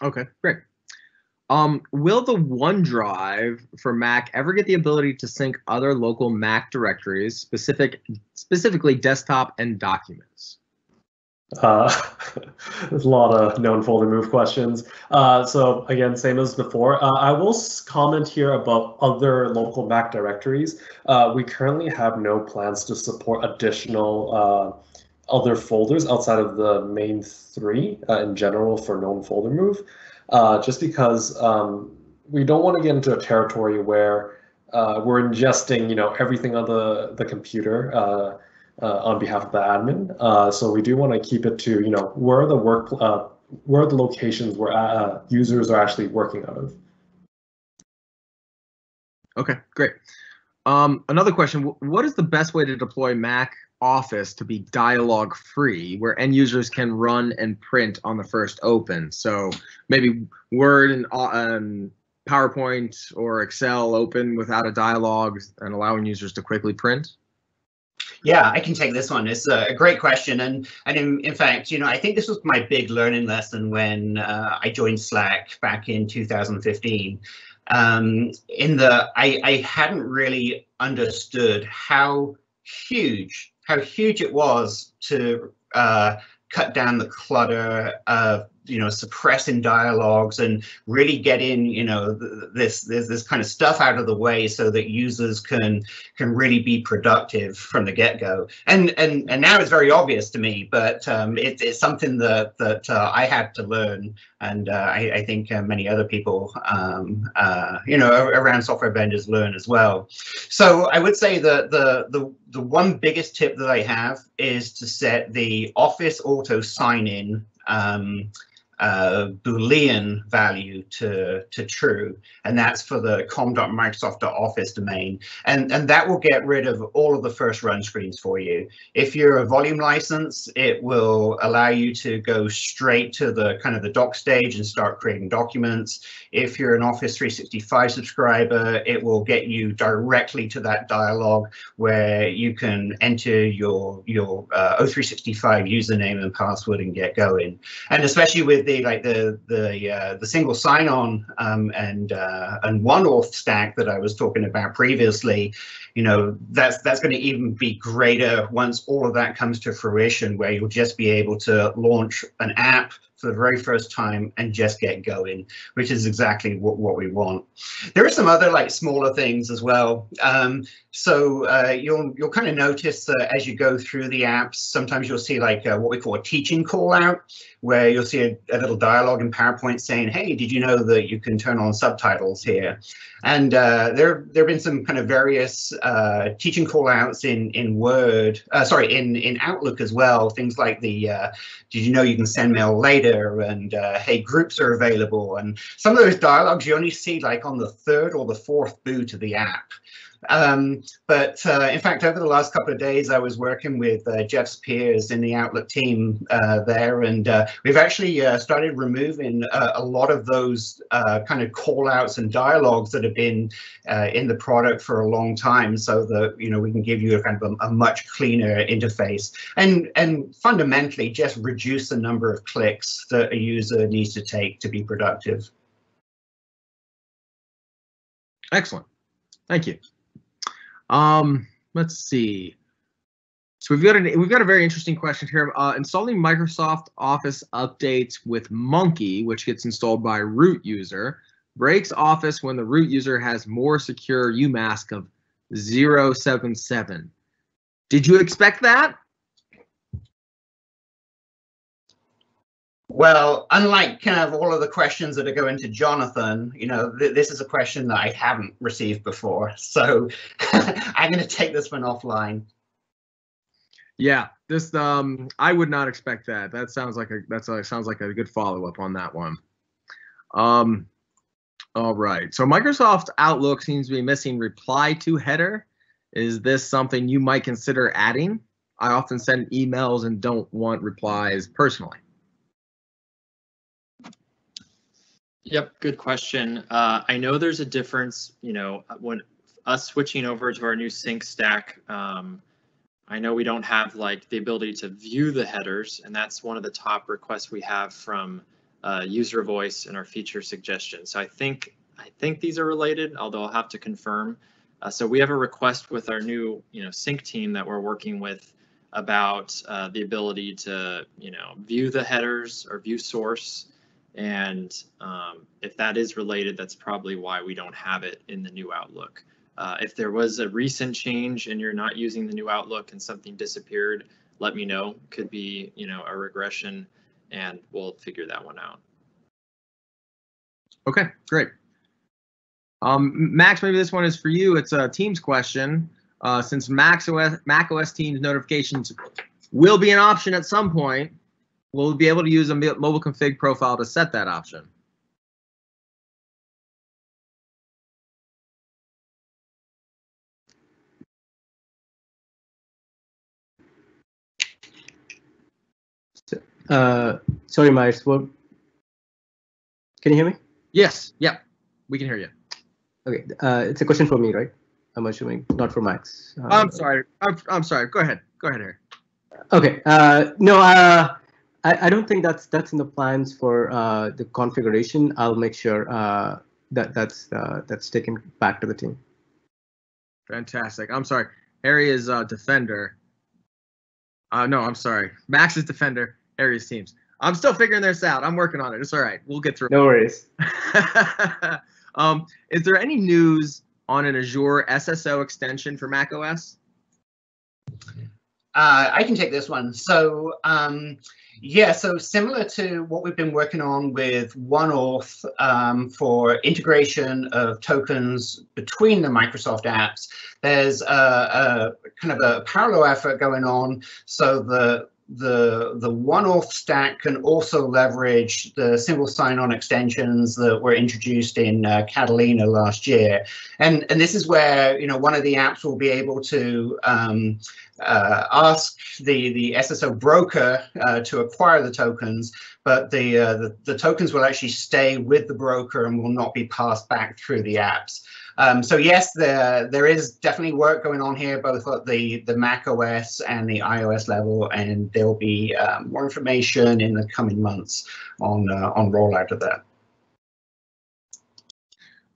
Okay, great. Um, will the OneDrive for Mac ever get the ability to sync other local Mac directories, specific, specifically desktop and documents? Uh, there's a lot of known folder move questions. Uh, so again, same as before, uh, I will comment here about other local Mac directories. Uh, we currently have no plans to support additional uh, other folders outside of the main three uh, in general for known folder move uh, just because um, we don't want to get into a territory where uh, we're ingesting, you know, everything on the the computer uh, uh on behalf of the admin. Uh, so we do want to keep it to, you know, where the work, where the locations where users are actually working out of. Okay, great. Um, another question: What is the best way to deploy Mac Office to be dialogue free, where end users can run and print on the first open. So maybe Word and um, PowerPoint or Excel open without a dialogue and allowing users to quickly print. Yeah, I can take this one. It's a great question, and and in, in fact, you know, I think this was my big learning lesson when uh, I joined Slack back in 2015 um, in the I, I hadn't really understood how huge how huge it was to uh, cut down the clutter of you know suppressing dialogues and really getting you know this this this kind of stuff out of the way so that users can can really be productive from the get-go. And and and now it's very obvious to me but um, it, it's something that that uh, I had to learn. And uh, I, I, think uh, many other people um, uh, you know around software vendors learn as well. So I would say that the the the one biggest tip that I have is to set the office auto sign in um, uh, Boolean value to, to true, and that's for the com.microsoft.office domain. And, and that will get rid of all of the first run screens for you. If you're a volume license, it will allow you to go straight to the kind of the doc stage and start creating documents. If you're an Office 365 subscriber, it will get you directly to that dialog where you can enter your, your uh, O365 username and password and get going. And especially with the like the the uh, the single sign-on um, and uh, and OneAuth stack that I was talking about previously, you know, that's that's going to even be greater once all of that comes to fruition, where you'll just be able to launch an app for the very first time and just get going, which is exactly what, what we want. There are some other like smaller things as well. Um, so uh, you'll you'll kind of notice as you go through the apps, sometimes you'll see like uh, what we call a teaching call out, where you'll see a, a, little dialogue in PowerPoint saying, "Hey, did you know that you can turn on subtitles here?" And uh, there there have been some kind of various uh, teaching call outs in in Word, uh, sorry, in in Outlook as well. Things like the "Did you know you can send mail later?" And uh, "Hey, groups are available." And some of those dialogues you only see like on the third or the fourth boot of the app. Um, but uh, in fact, over the last couple of days, I was working with uh, Jeff Spears in the Outlook team uh, there, and uh, we've actually uh, started removing uh, a lot of those kind of call outs and dialogues that have been in the product for a long time so that, you know, we can give you a kind of a, a much cleaner interface and, and fundamentally just reduce the number of clicks that a user needs to take to be productive. Excellent. Thank you. Um, let's see. So we've got a we've got a very interesting question here. Uh, installing Microsoft Office updates with Munki, which gets installed by root user, breaks Office when the root user has more secure UMask of 077. Did you expect that? Well, unlike kind of all of the questions that are going to Jonathan, you know, th this is a question that I haven't received before. So I'm going to take this one offline. Yeah, this um I would not expect that. That sounds like a that's a sounds like a good follow up on that one. Um all right. So Microsoft Outlook seems to be missing reply to header. Is this something you might consider adding? I often send emails and don't want replies personally. Yep, good question. Uh, I know there's a difference, you know, when us switching over to our new sync stack, um, I know we don't have like the ability to view the headers, and that's one of the top requests we have from uh, user voice and our feature suggestions. So I think I think these are related, although I'll have to confirm. Uh, so we have a request with our new, you know, sync team that we're working with about uh, the ability to, you know, view the headers or view source and um, if that is related, that's probably why we don't have it in the new Outlook. Uh, if there was a recent change and you're not using the new Outlook and something disappeared, let me know. Could be, you know, a regression and we'll figure that one out. Okay, great. Um, Max, maybe this one is for you. It's a Teams question. Uh, since Mac OS, Mac OS Teams notifications will be an option at some point, we'll be able to use a mobile config profile to set that option. Uh, sorry, Myers. What? Can you hear me? Yes. Yep. We can hear you. Okay. Uh, it's a question for me, right? I'm assuming not for Max. Uh, I'm sorry. I'm, I'm sorry. Go ahead. Go ahead, Hari. Okay. Uh, no. Uh, I, I don't think that's that's in the plans for uh, the configuration. I'll make sure uh, that that's uh, that's taken back to the team. Fantastic. I'm sorry. Hari is uh, defender. Uh, no, I'm sorry. Max is defender. Hari's teams. I'm still figuring this out. I'm working on it. It's all right. We'll get through. No worries. um, is there any news on an Azure SSO extension for macOS? Uh, I can take this one. So um, yeah, so similar to what we've been working on with OneAuth um, for integration of tokens between the Microsoft apps, there's a, a kind of a parallel effort going on so the the the OneAuth stack can also leverage the single sign-on extensions that were introduced in uh, Catalina last year, and and this is where you know one of the apps will be able to um, uh, ask the the SSO broker uh, to acquire the tokens, but the, uh, the the tokens will actually stay with the broker and will not be passed back through the apps. Um, so yes, there there is definitely work going on here, both at the the Mac OS and the iOS level, and there'll be um, more information in the coming months on uh, on rollout of that.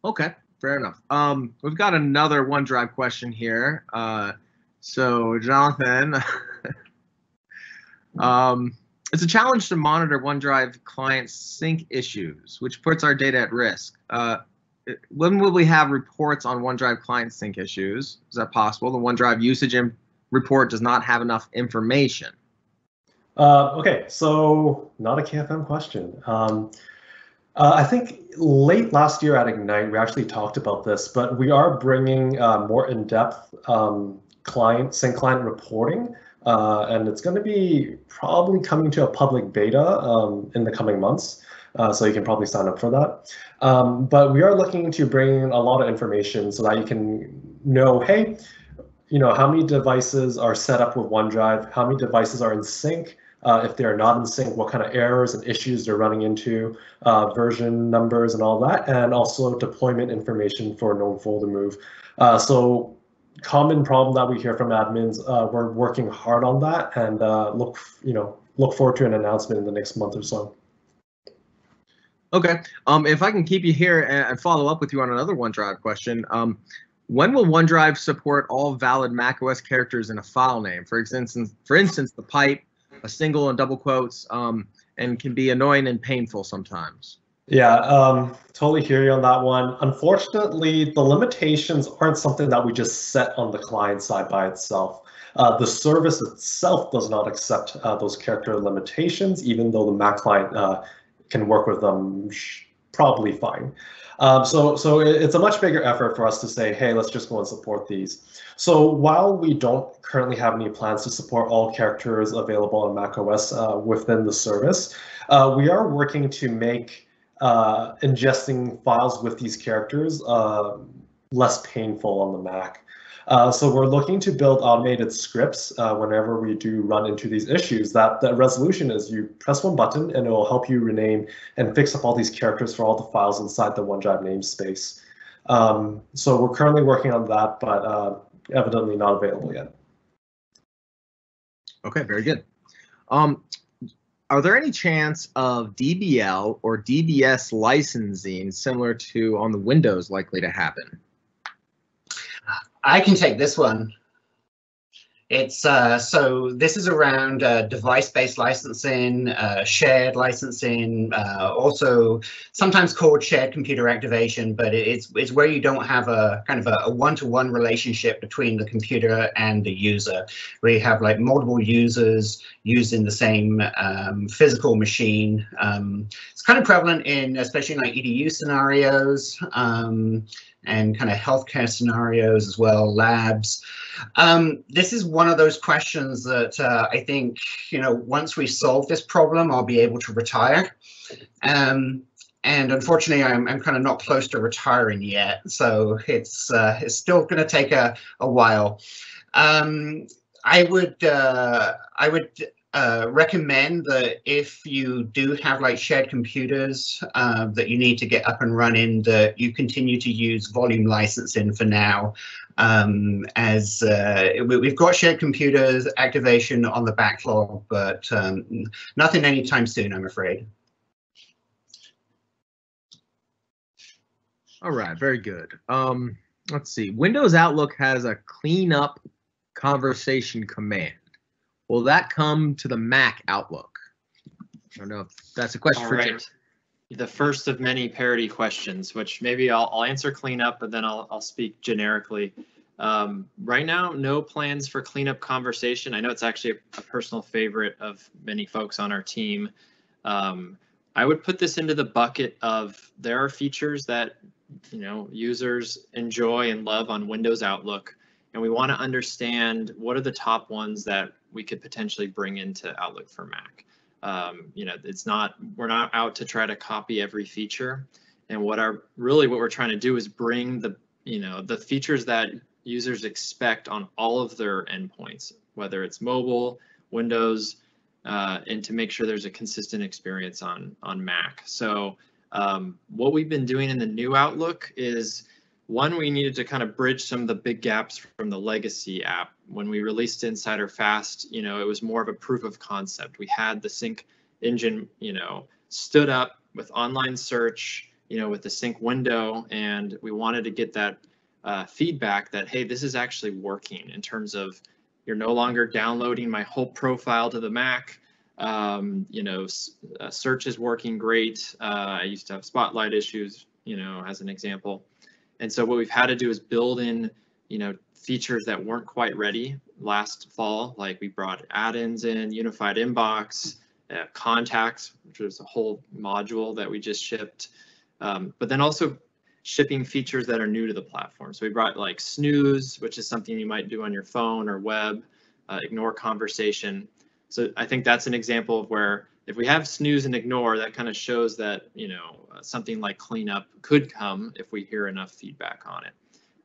Okay, fair enough. Um, we've got another OneDrive question here. Uh, so Jonathan, um, it's a challenge to monitor OneDrive client sync issues, which puts our data at risk. When will we have reports on OneDrive client sync issues? Is that possible? The OneDrive usage report does not have enough information. Uh, okay, so not a KFM question. Um, uh, I think late last year at Ignite, we actually talked about this, but we are bringing uh, more in-depth um, client sync client reporting, uh, and it's going to be probably coming to a public beta um, in the coming months. Uh, so you can probably sign up for that. Um, but we are looking to bring in a lot of information so that you can know, hey, you know, how many devices are set up with OneDrive, how many devices are in sync, uh, if they're not in sync, what kind of errors and issues they're running into, uh, version numbers and all that, and also deployment information for known folder move. Uh, so common problem that we hear from admins, uh, we're working hard on that and uh, look, you know, look forward to an announcement in the next month or so. Okay. Um, if I can keep you here and follow up with you on another OneDrive question, um, when will OneDrive support all valid macOS characters in a file name? For instance, for instance, the pipe, a single and double quotes, um, and can be annoying and painful sometimes. Yeah, um, totally hear you on that one. Unfortunately, the limitations aren't something that we just set on the client side by itself. Uh, the service itself does not accept uh, those character limitations, even though the Mac client uh, can work with them probably fine. Um, so, so it's a much bigger effort for us to say, hey, let's just go and support these. So while we don't currently have any plans to support all characters available on macOS uh, within the service, uh, we are working to make uh, ingesting files with these characters uh, less painful on the Mac. Uh, so we're looking to build automated scripts uh, whenever we do run into these issues. That the resolution is you press one button and it will help you rename and fix up all these characters for all the files inside the OneDrive namespace. Um, so we're currently working on that, but uh, evidently not available yet. Okay, very good. Um, are there any chance of DBL or DBS licensing similar to on the Windows likely to happen? I can take this one. It's uh, so this is around uh, device-based licensing, uh, shared licensing, uh, also sometimes called shared computer activation, but it's it's where you don't have a kind of a, one-to-one relationship between the computer and the user, where you have like multiple users using the same um, physical machine. Um, it's kind of prevalent in especially in like EDU scenarios. Um, and kind of healthcare scenarios as well, labs. Um, this is one of those questions that uh, I think, you know, once we solve this problem, I'll be able to retire. Um, and unfortunately, I'm, I'm kind of not close to retiring yet, so it's uh, it's still going to take a, a while. Um, I would uh, I would uh, recommend that if you do have like shared computers uh, that you need to get up and running, that you continue to use volume licensing for now. Um, as uh, we've got shared computers activation on the backlog, but um, nothing anytime soon, I'm afraid. All right, very good. Um, let's see. Windows Outlook has a cleanup conversation command. Will that come to the Mac Outlook? I don't know if that's a question All for right. The first of many parody questions, which maybe I'll, I'll answer cleanup, but then I'll, I'll speak generically. Um, right now, no plans for cleanup conversation. I know it's actually a, a personal favorite of many folks on our team. Um, I would put this into the bucket of there are features that you know users enjoy and love on Windows Outlook, and we want to understand what are the top ones that we could potentially bring into Outlook for Mac. Um, you know, it's not we're not out to try to copy every feature, and what our really what we're trying to do is bring the you know the features that users expect on all of their endpoints, whether it's mobile, Windows, uh, and to make sure there's a consistent experience on on Mac. So um, what we've been doing in the new Outlook is one, we needed to kind of bridge some of the big gaps from the legacy app. When we released Insider Fast, you know, it was more of a proof of concept. We had the sync engine, you know, stood up with online search, you know, with the sync window, and we wanted to get that uh, feedback that, hey, this is actually working in terms of you're no longer downloading my whole profile to the Mac. Um, you know, uh, search is working great. Uh, I used to have spotlight issues, you know, as an example. And so what we've had to do is build in, you know, features that weren't quite ready last fall. Like we brought add-ins in, unified inbox, uh, contacts, which was a whole module that we just shipped. Um, but then also shipping features that are new to the platform. So we brought like snooze, which is something you might do on your phone or web, uh, ignore conversation. So I think that's an example of where if we have snooze and ignore, that kind of shows that, you know, uh, something like cleanup could come if we hear enough feedback on it.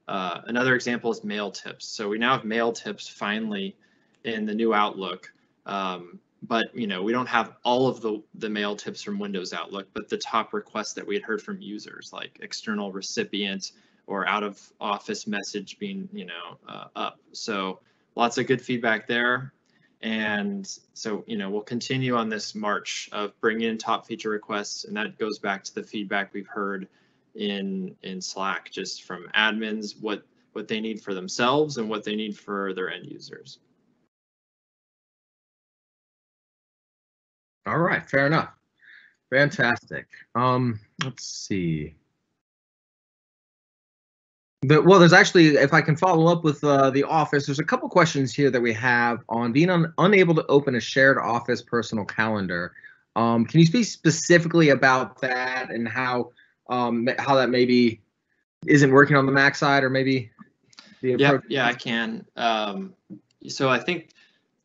Uh, another example is mail tips. So we now have mail tips finally in the new Outlook. Um, but you know we don't have all of the the mail tips from windows outlook but the top requests that we had heard from users like external recipient or out of office message being you know uh, up so lots of good feedback there and so you know we'll continue on this march of bringing in top feature requests and that goes back to the feedback we've heard in in slack just from admins what what they need for themselves and what they need for their end users All right, fair enough. Fantastic. Um, let's see. The, well, there's actually, if I can follow up with uh, the office, there's a couple questions here that we have on being un, unable to open a shared office personal calendar. Um, can you speak specifically about that and how um, how that maybe isn't working on the Mac side or maybe the yeah, yeah, I can. Um, so I think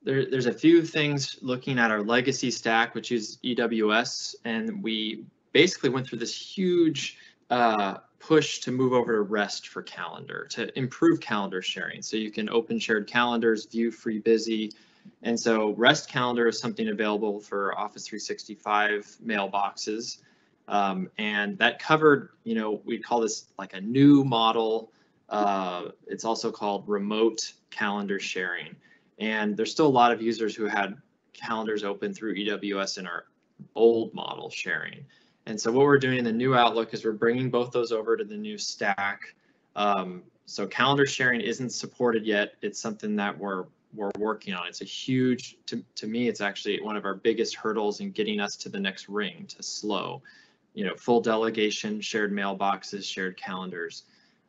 there, there's a few things looking at our legacy stack, which is EWS, and we basically went through this huge uh, push to move over to REST for calendar to improve calendar sharing. So you can open shared calendars, view free busy. And so REST calendar is something available for Office 365 mailboxes. Um, and that covered, you know, we call this like a new model. Uh, it's also called remote calendar sharing. And there's still a lot of users who had calendars open through EWS in our old model sharing. And so what we're doing in the new Outlook is we're bringing both those over to the new stack. Um, so calendar sharing isn't supported yet. It's something that we're we're working on. It's a huge, to, to me, it's actually one of our biggest hurdles in getting us to the next ring to slow. You know, full delegation, shared mailboxes, shared calendars.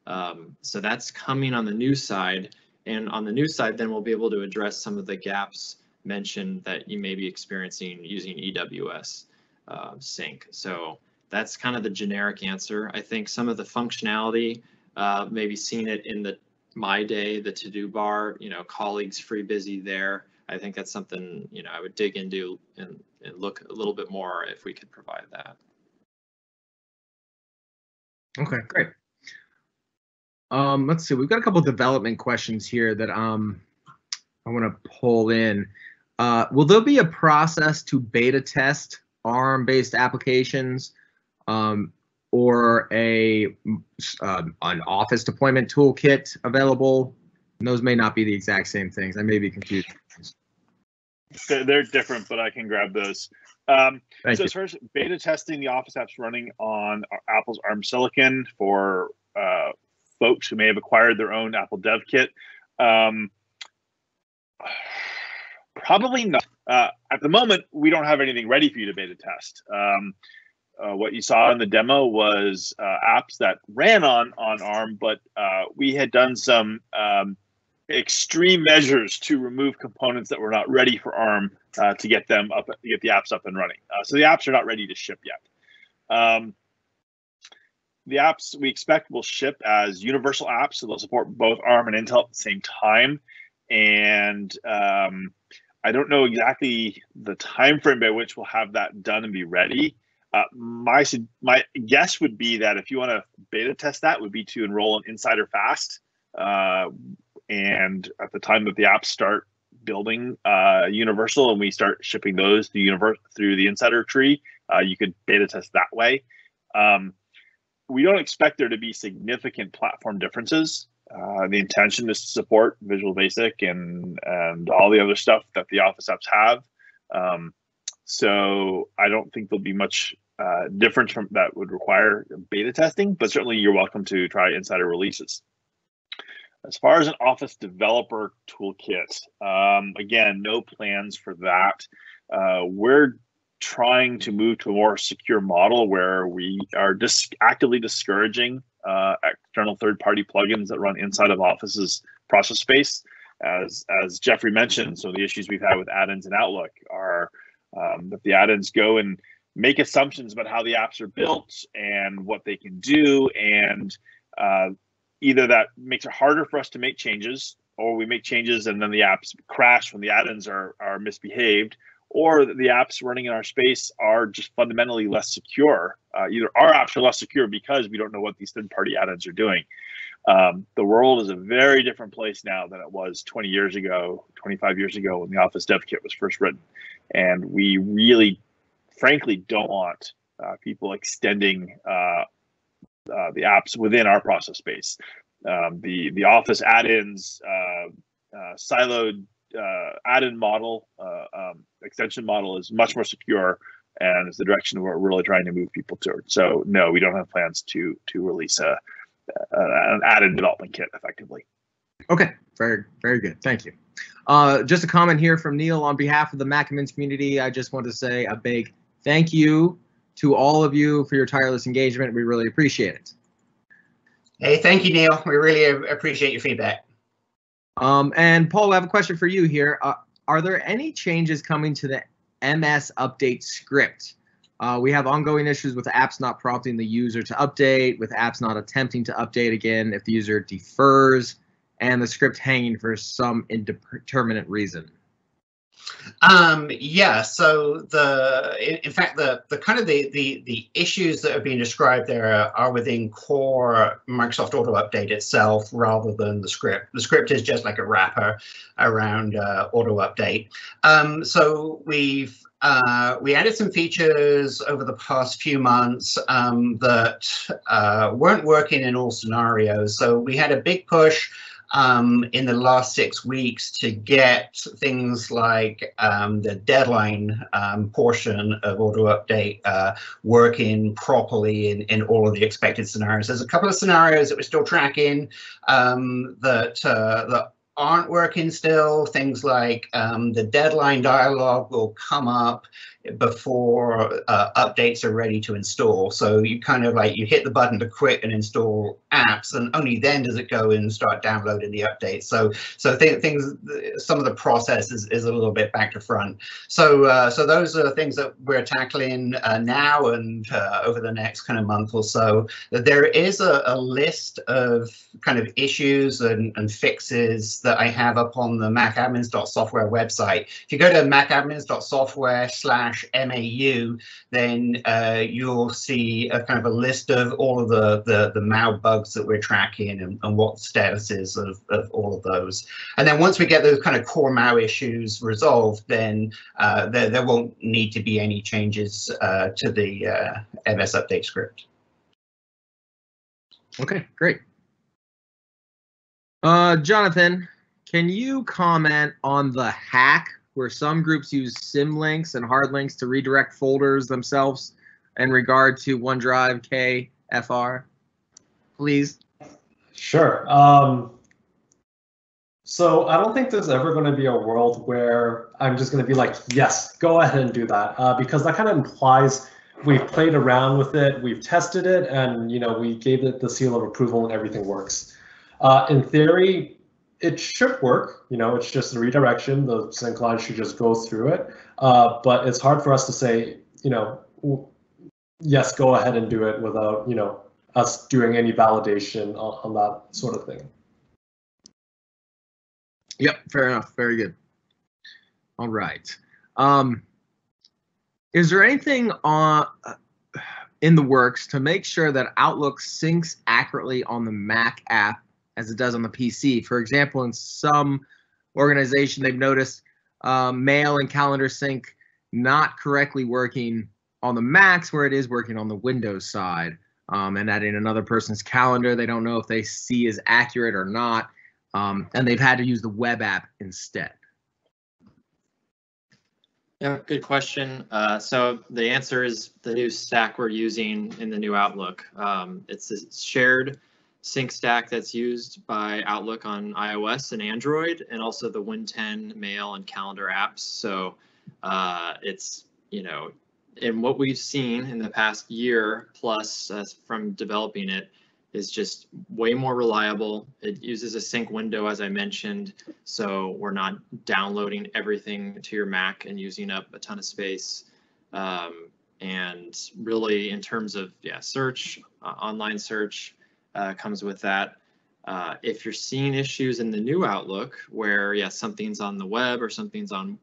Um, so that's coming on the new side. And on the new side, then we'll be able to address some of the gaps mentioned that you may be experiencing using EWS uh, sync. So that's kind of the generic answer. I think some of the functionality, uh, maybe seen it in the my day, the to-do bar, you know, colleagues free busy there. I think that's something, you know, I would dig into and, and look a little bit more if we could provide that. Okay, great. Um, let's see, we've got a couple development questions here that um I want to pull in. Uh, will there be a process to beta test ARM-based applications um, or a uh, an Office deployment toolkit available? And those may not be the exact same things. I may be confused. They're, different, but I can grab those. Um, Thank so you. as far as beta testing the Office apps running on Apple's ARM Silicon for uh, folks who may have acquired their own Apple Dev Kit, um, probably not. Uh, at the moment, we don't have anything ready for you to beta test. Um, uh, what you saw in the demo was uh, apps that ran on on ARM, but uh, we had done some um, extreme measures to remove components that were not ready for ARM uh, to get them up, get the apps up and running. Uh, so the apps are not ready to ship yet. Um, the apps we expect will ship as universal apps, so they'll support both ARM and Intel at the same time. And um, I don't know exactly the time frame by which we'll have that done and be ready. Uh, my my guess would be that if you want to beta test that, would be to enroll in Insider Fast, uh, and at the time that the apps start building uh, Universal and we start shipping those to universe through the Insider tree, uh, you could beta test that way. Um, we don't expect there to be significant platform differences. Uh, the intention is to support Visual Basic and and all the other stuff that the Office apps have. Um, so I don't think there'll be much uh, difference from that would require beta testing, but certainly you're welcome to try insider releases. As far as an Office developer toolkit, um, again, no plans for that. Uh, we're trying to move to a more secure model where we are dis- actively discouraging uh, external third-party plugins that run inside of Office's process space. As as Jeffrey mentioned, so the issues we've had with add-ins and Outlook are um, that the add-ins go and make assumptions about how the apps are built and what they can do, and uh, either that makes it harder for us to make changes, or we make changes and then the apps crash when the add-ins are are misbehaved, or the apps running in our space are just fundamentally less secure. Uh, either our apps are less secure because we don't know what these third-party add-ins are doing. Um, the world is a very different place now than it was 20 years ago, 25 years ago when the Office Dev Kit was first written, and we really, frankly, don't want uh, people extending uh, uh, the apps within our process space. Um, the the Office add-ins uh, uh, siloed uh, add-in model, uh, um, extension model is much more secure and is the direction we're really trying to move people toward. So no, we don't have plans to to release a, a an add-in development kit effectively. Okay, very, very good. Thank you. Uh, just a comment here from Neil on behalf of the MacAdmins community. I just want to say a big thank you to all of you for your tireless engagement. We really appreciate it. Hey, thank you, Neil. We really appreciate your feedback. Um, and Paul, I have a question for you here. Uh, are there any changes coming to the MS update script? Uh, we have ongoing issues with apps not prompting the user to update, with apps not attempting to update again if the user defers, and the script hanging for some indeterminate reason. Um, yeah, so the in, in fact the the kind of the, the the issues that are being described there are, are within core Microsoft Auto Update itself rather than the script. The script is just like a wrapper around uh, Auto Update. Um, so we've uh, we added some features over the past few months um, that uh, weren't working in all scenarios. So we had a big push um, in the last six weeks to get things like um, the deadline um, portion of auto update uh, working properly in, in all of the expected scenarios. There's a couple of scenarios that we're still tracking um, that uh, that aren't working still. Things like um, the deadline dialog will come up before uh, updates are ready to install. So you kind of like you hit the button to quit and install apps, and only then does it go and start downloading the updates. So so th- things, some of the process is, is a little bit back to front. So uh, so those are things that we're tackling uh, now and uh, over the next kind of month or so. There is a, a list of kind of issues and, and fixes that I have up on the macadmins.software website. If you go to macadmins.software slash MAU, then uh, you'll see a kind of a list of all of the, the, the MAU bugs that we're tracking and, and what the status is of, of all of those. And then once we get those kind of core MAU issues resolved, then uh, there, there won't need to be any changes uh, to the uh, MS update script. Okay, great. Uh, Jonathan, can you comment on the hack where some groups use symlinks and hard links to redirect folders themselves in regard to OneDrive KFR? Please. Sure. Um, so I don't think there's ever going to be a world where I'm just going to be like, yes, go ahead and do that, uh, because that kind of implies we've played around with it, we've tested it, and you know we gave it the seal of approval and everything works. Uh, in theory, it should work. You know, it's just a redirection. The sync line should just go through it. Uh, but it's hard for us to say, you know, yes, go ahead and do it without you know us doing any validation on, on that sort of thing. Yep, fair enough. Very good. All right. Um, is there anything on in the works to make sure that Outlook syncs accurately on the Mac app as it does on the PC? For example, in some organization, they've noticed um, mail and calendar sync not correctly working on the Macs where it is working on the Windows side. Um, and that in another person's calendar, they don't know if they see is accurate or not um, and they've had to use the web app instead. Yeah, good question. Uh, so the answer is the new stack we're using in the new Outlook. Um, it's shared sync stack that's used by Outlook on iOS and Android, and also the Win 10 mail and calendar apps. So uh, it's, you know, in what we've seen in the past year plus uh, from developing it, is just way more reliable. It uses a sync window, as I mentioned, so we're not downloading everything to your Mac and using up a ton of space. Um, and really, in terms of yeah, search, uh, online search uh, comes with that. Uh, if you're seeing issues in the new Outlook, where yeah, something's on the web or something's on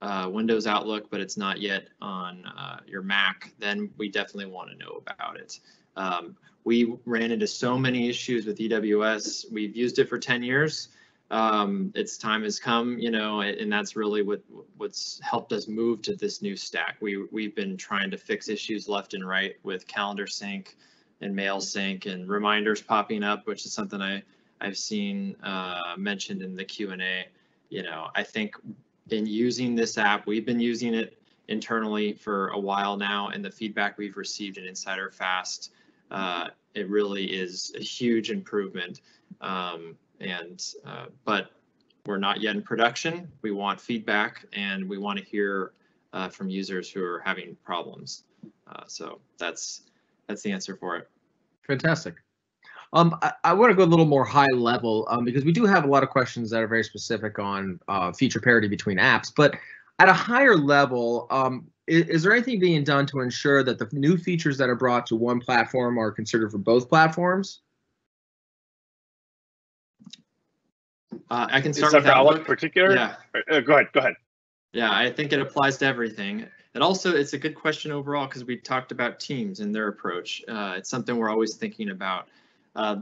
uh, Windows Outlook, but it's not yet on uh, your Mac, then we definitely want to know about it. Um, we ran into so many issues with EWS. We've used it for 10 years. Um, its time has come, you know, and that's really what what's helped us move to this new stack. We we've been trying to fix issues left and right with calendar sync and mail sync and reminders popping up, which is something I I've seen uh, mentioned in the Q and A. You know, I think in using this app, we've been using it internally for a while now, and the feedback we've received in Insider Fast uh, it really is a huge improvement. Um, and uh, but we're not yet in production. We want feedback and we want to hear uh, from users who are having problems. Uh, so that's that's the answer for it. Fantastic. Um, I, I want to go a little more high level um, because we do have a lot of questions that are very specific on uh, feature parity between apps. But at a higher level, um, is, is, there anything being done to ensure that the new features that are brought to one platform are considered for both platforms? Uh, I can start with Outlook particular. Yeah. Uh, go ahead. Go ahead. Yeah, I think it applies to everything. And also, it's a good question overall because we talked about teams and their approach. Uh, it's something we're always thinking about. Uh,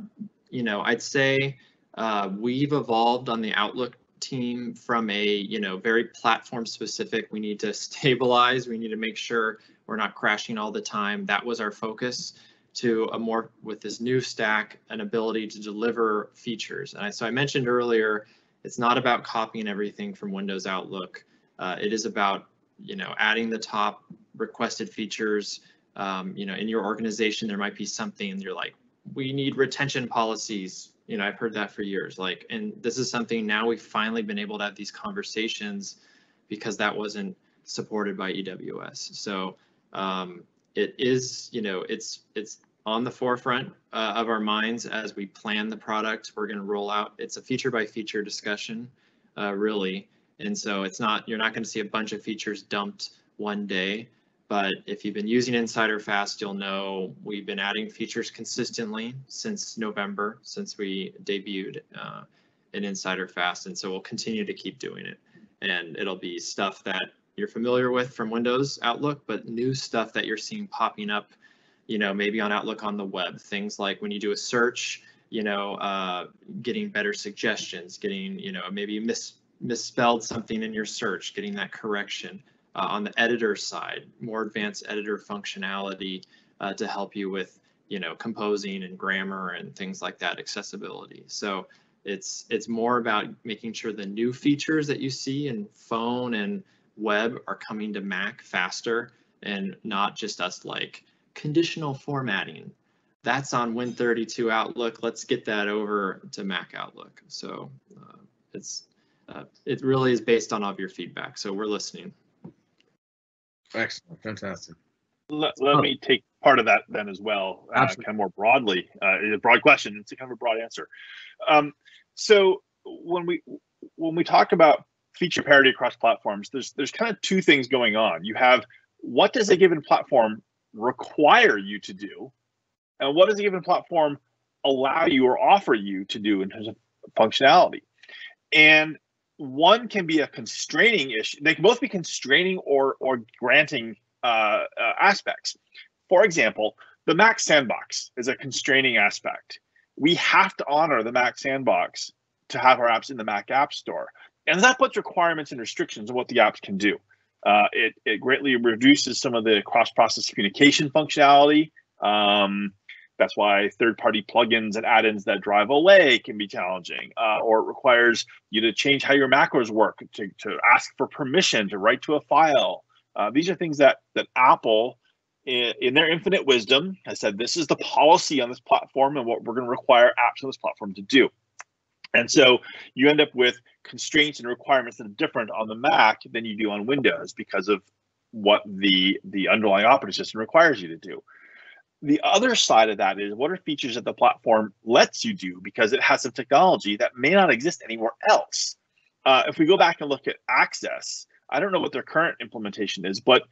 you know, I'd say uh, we've evolved on the Outlook team from a you know very platform specific we need to stabilize we need to make sure we're not crashing all the time that was our focus to a more with this new stack an ability to deliver features and I, so i mentioned earlier it's not about copying everything from windows outlook uh, it is about you know adding the top requested features um, you know in your organization there might be something you're like we need retention policies. You know i've heard that for years like and this is something now we've finally been able to have these conversations because that wasn't supported by ews so um, it is you know it's it's on the forefront uh, of our minds as we plan the product we're going to roll out. It's a feature by feature discussion uh, really and so it's not you're not going to see a bunch of features dumped one day but if you've been using Insider Fast, you'll know we've been adding features consistently since November, since we debuted uh, in Insider Fast. And so we'll continue to keep doing it. And it'll be stuff that you're familiar with from Windows Outlook, but new stuff that you're seeing popping up, you know, maybe on Outlook on the web. Things like when you do a search, you know, uh, getting better suggestions, getting, you know, maybe mis misspelled something in your search, getting that correction uh, on the editor side, more advanced editor functionality uh, to help you with, you know, composing and grammar and things like that, accessibility. So It's it's more about making sure the new features that you see in phone and web are coming to Mac faster and not just us like conditional formatting. That's on Win32 Outlook. Let's get that over to Mac Outlook. So uh, it's uh, it really is based on all of your feedback. So we're listening. Excellent, fantastic. Let, let me take part of that then as well, uh, kind of more broadly. Uh, it's a broad question. It's a kind of a broad answer. Um, so when we when we talk about feature parity across platforms, there's there's kind of two things going on. You have what does a given platform require you to do, and what does a given platform allow you or offer you to do in terms of functionality. And one can be a constraining issue. They can both be constraining or or granting uh, uh, aspects. For example, the Mac Sandbox is a constraining aspect. We have to honor the Mac Sandbox to have our apps in the Mac App Store, and that puts requirements and restrictions on what the apps can do. Uh, it it greatly reduces some of the cross-process communication functionality. Um, that's why third-party plugins and add-ins that drive away can be challenging, uh, or it requires you to change how your macros work, to, to ask for permission to write to a file. Uh, these are things that that Apple, in, in their infinite wisdom, has said this is the policy on this platform and what we're going to require apps on this platform to do. And so you end up with constraints and requirements that are different on the Mac than you do on Windows because of what the the underlying operating system requires you to do the other side of that is what are features that the platform lets you do because it has some technology that may not exist anywhere else. Uh, if we go back and look at Access, I don't know what their current implementation is, but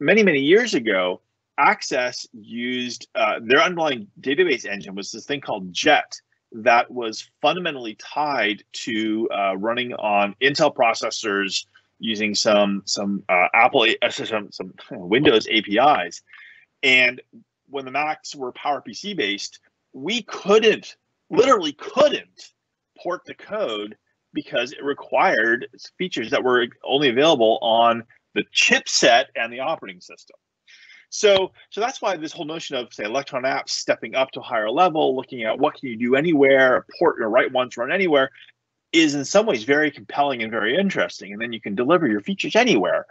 many, many years ago, Access used uh, their underlying database engine was this thing called JET that was fundamentally tied to uh, running on Intel processors using some some uh, Apple some, some Windows APIs. And when the Macs were PowerPC based, we couldn't, literally couldn't port the code because it required features that were only available on the chipset and the operating system. So, so that's why this whole notion of say Electron apps stepping up to a higher level, looking at what can you do anywhere, port your write once, run anywhere, is in some ways very compelling and very interesting. And then you can deliver your features anywhere.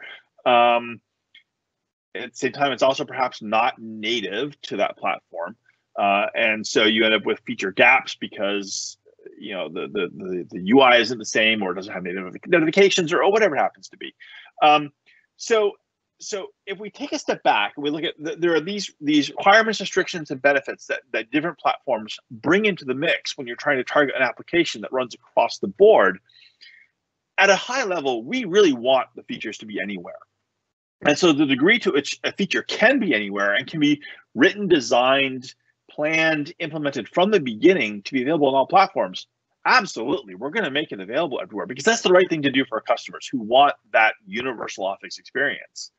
Um, at the same time, it's also perhaps not native to that platform. Uh, and so you end up with feature gaps because you know the, the the the UI isn't the same or doesn't have native notifications or, or whatever happens to be. Um, so so if we take a step back and we look at the, there are these these requirements, restrictions, and benefits that that different platforms bring into the mix when you're trying to target an application that runs across the board. At a high level, we really want the features to be anywhere. And so the degree to which a feature can be anywhere and can be written, designed, planned, implemented from the beginning to be available on all platforms, absolutely, we're going to make it available everywhere because that's the right thing to do for our customers who want that universal Office experience.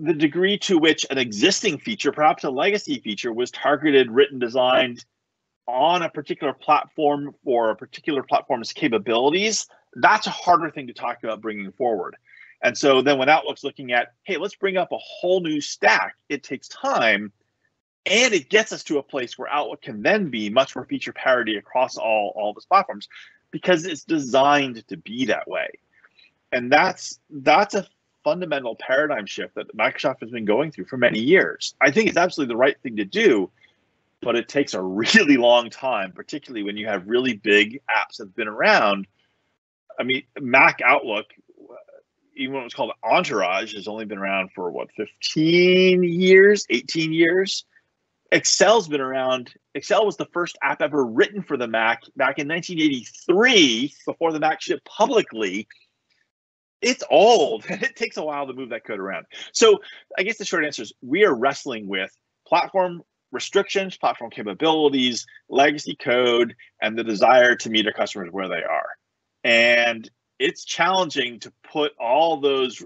The degree to which an existing feature, perhaps a legacy feature, was targeted, written, designed on a particular platform for a particular platform's capabilities, that's a harder thing to talk about bringing forward. And so then when Outlook's looking at, hey, let's bring up a whole new stack, it takes time and it gets us to a place where Outlook can then be much more feature parity across all, all of its platforms because it's designed to be that way. And that's that's a fundamental paradigm shift that Microsoft has been going through for many years. I think it's absolutely the right thing to do, but it takes a really long time, particularly when you have really big apps that have been around. I mean, Mac Outlook even was called Entourage, has only been around for what 15 years, 18 years. Excel's been around. Excel was the first app ever written for the Mac back in 1983, before the Mac shipped publicly. It's old, it takes a while to move that code around. So, I guess the short answer is we are wrestling with platform restrictions, platform capabilities, legacy code, and the desire to meet our customers where they are. And it's challenging to put all those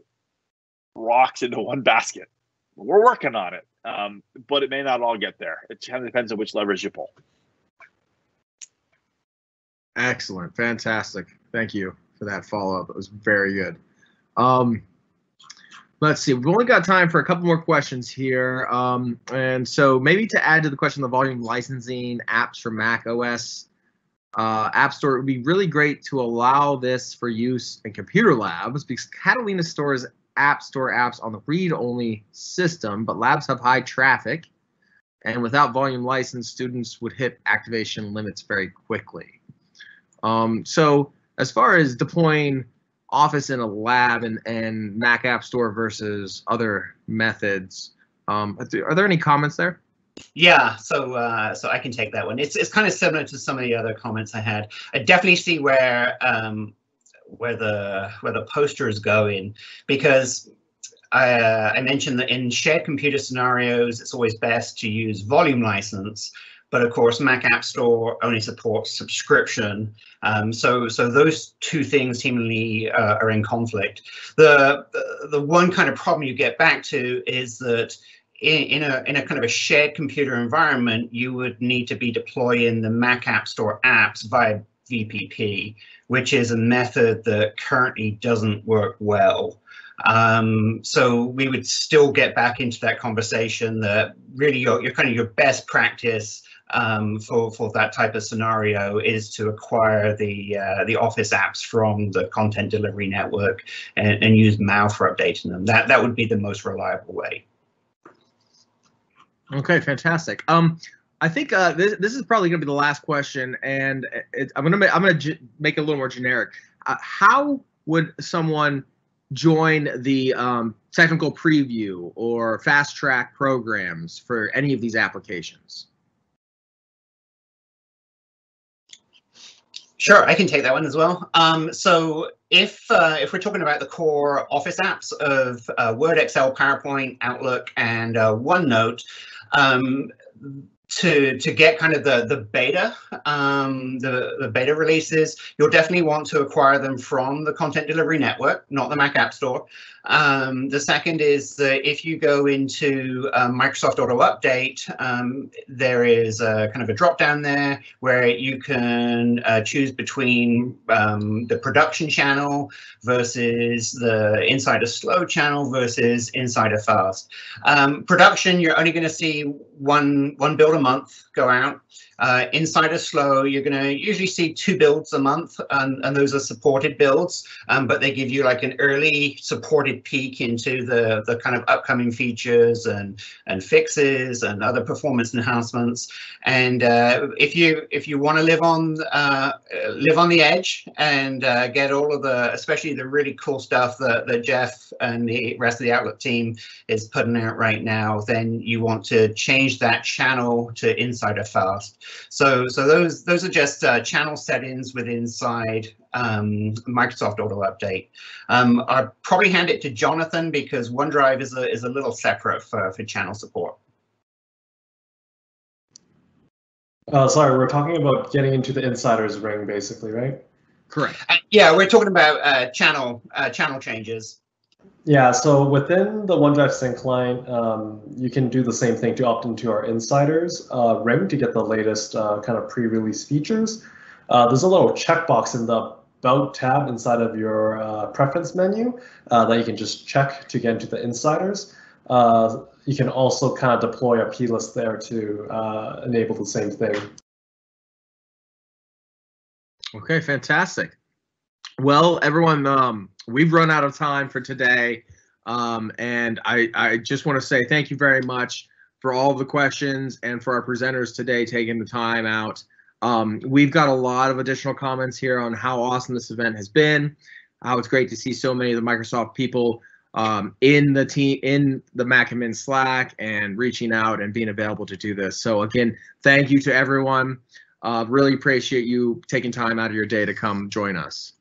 rocks into one basket. We're working on it, um, but it may not all get there. It kind of depends on which levers you pull. Excellent, fantastic. Thank you for that follow up. It was very good. Um, let's see. We've only got time for a couple more questions here, um, and so maybe to add to the question, the volume licensing apps for Mac OS uh, App Store, it would be really great to allow this for use in computer labs because Catalina stores App Store apps on the read-only system, but labs have high traffic, and without volume license, students would hit activation limits very quickly. Um, so as far as deploying Office in a lab and, and Mac App Store versus other methods, um, are there any comments there? Yeah, so uh, so I can take that one. It's it's kind of similar to some of the other comments I had. I definitely see where um, where the where the poster is going because I, uh, I mentioned that in shared computer scenarios, it's always best to use volume license. But of course, Mac App Store only supports subscription. Um, so, so those two things seemingly uh, are in conflict. The, the the one kind of problem you get back to is that in, in, a in a kind of a shared computer environment, you would need to be deploying the Mac App Store apps via VPP, which is a method that currently doesn't work well. Um, so we would still get back into that conversation that really your, your kind of your best practice um, for for that type of scenario is to acquire the uh, the Office apps from the content delivery network and, and use MAU for updating them. That that would be the most reliable way. Okay, fantastic. Um, I think uh, this this is probably going to be the last question, and it, I'm gonna I'm gonna make it a little more generic. Uh, how would someone join the um, technical preview or fast track programs for any of these applications? Sure, I can take that one as well. Um, so if uh, if we're talking about the core Office apps of uh, Word, Excel, PowerPoint, Outlook, and uh, OneNote, um, to to get kind of the the beta um, the the beta releases, you'll definitely want to acquire them from the Content Delivery Network, not the Mac App Store. Um, the second is that if you go into um, Microsoft Auto Update, um, there is a kind of a drop down there where you can uh, choose between um, the production channel versus the Insider Slow channel versus Insider Fast. Um, production, you're only going to see one one build a month go out. Uh, Insider Slow, you're going to usually see two builds a month, and, and those are supported builds, um, but they give you like an early supported peek into the, the kind of upcoming features and, and fixes and other performance enhancements. And uh, if you if you want to live on uh, live on the edge and uh, get all of the, especially the really cool stuff that, that Jeff and the rest of the Outlook team is putting out right now, then you want to change that channel to Insider Fast. So, so those those are just uh, channel settings with inside um, Microsoft Auto Update. Um, I'll probably hand it to Jonathan because OneDrive is a is a little separate for for channel support. Uh, sorry, we're talking about getting into the insiders ring, basically, right? Correct. Uh, yeah, we're talking about uh, channel uh, channel changes. Yeah, so within the OneDrive sync client, um, you can do the same thing to opt into our insiders uh, ring to get the latest uh, kind of pre-release features. Uh, there's a little checkbox in the About tab inside of your uh, preference menu uh, that you can just check to get into the insiders. Uh, you can also kind of deploy a plist there to enable the same thing. Okay, fantastic. Well, everyone, um, we've run out of time for today. Um, and I, I just want to say thank you very much for all the questions and for our presenters today taking the time out. Um, we've got a lot of additional comments here on how awesome this event has been, how it's great to see so many of the Microsoft people um, in the team, in the Macadmin Slack and reaching out and being available to do this. So again, thank you to everyone. Uh, really appreciate you taking time out of your day to come join us.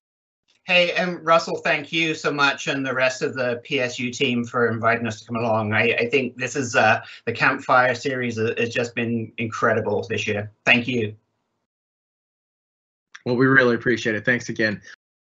Hey, and Russell, thank you so much, and the rest of the PSU team for inviting us to come along. I, I think this is uh, the Campfire series has just been incredible this year. Thank you. Well, we really appreciate it. Thanks again.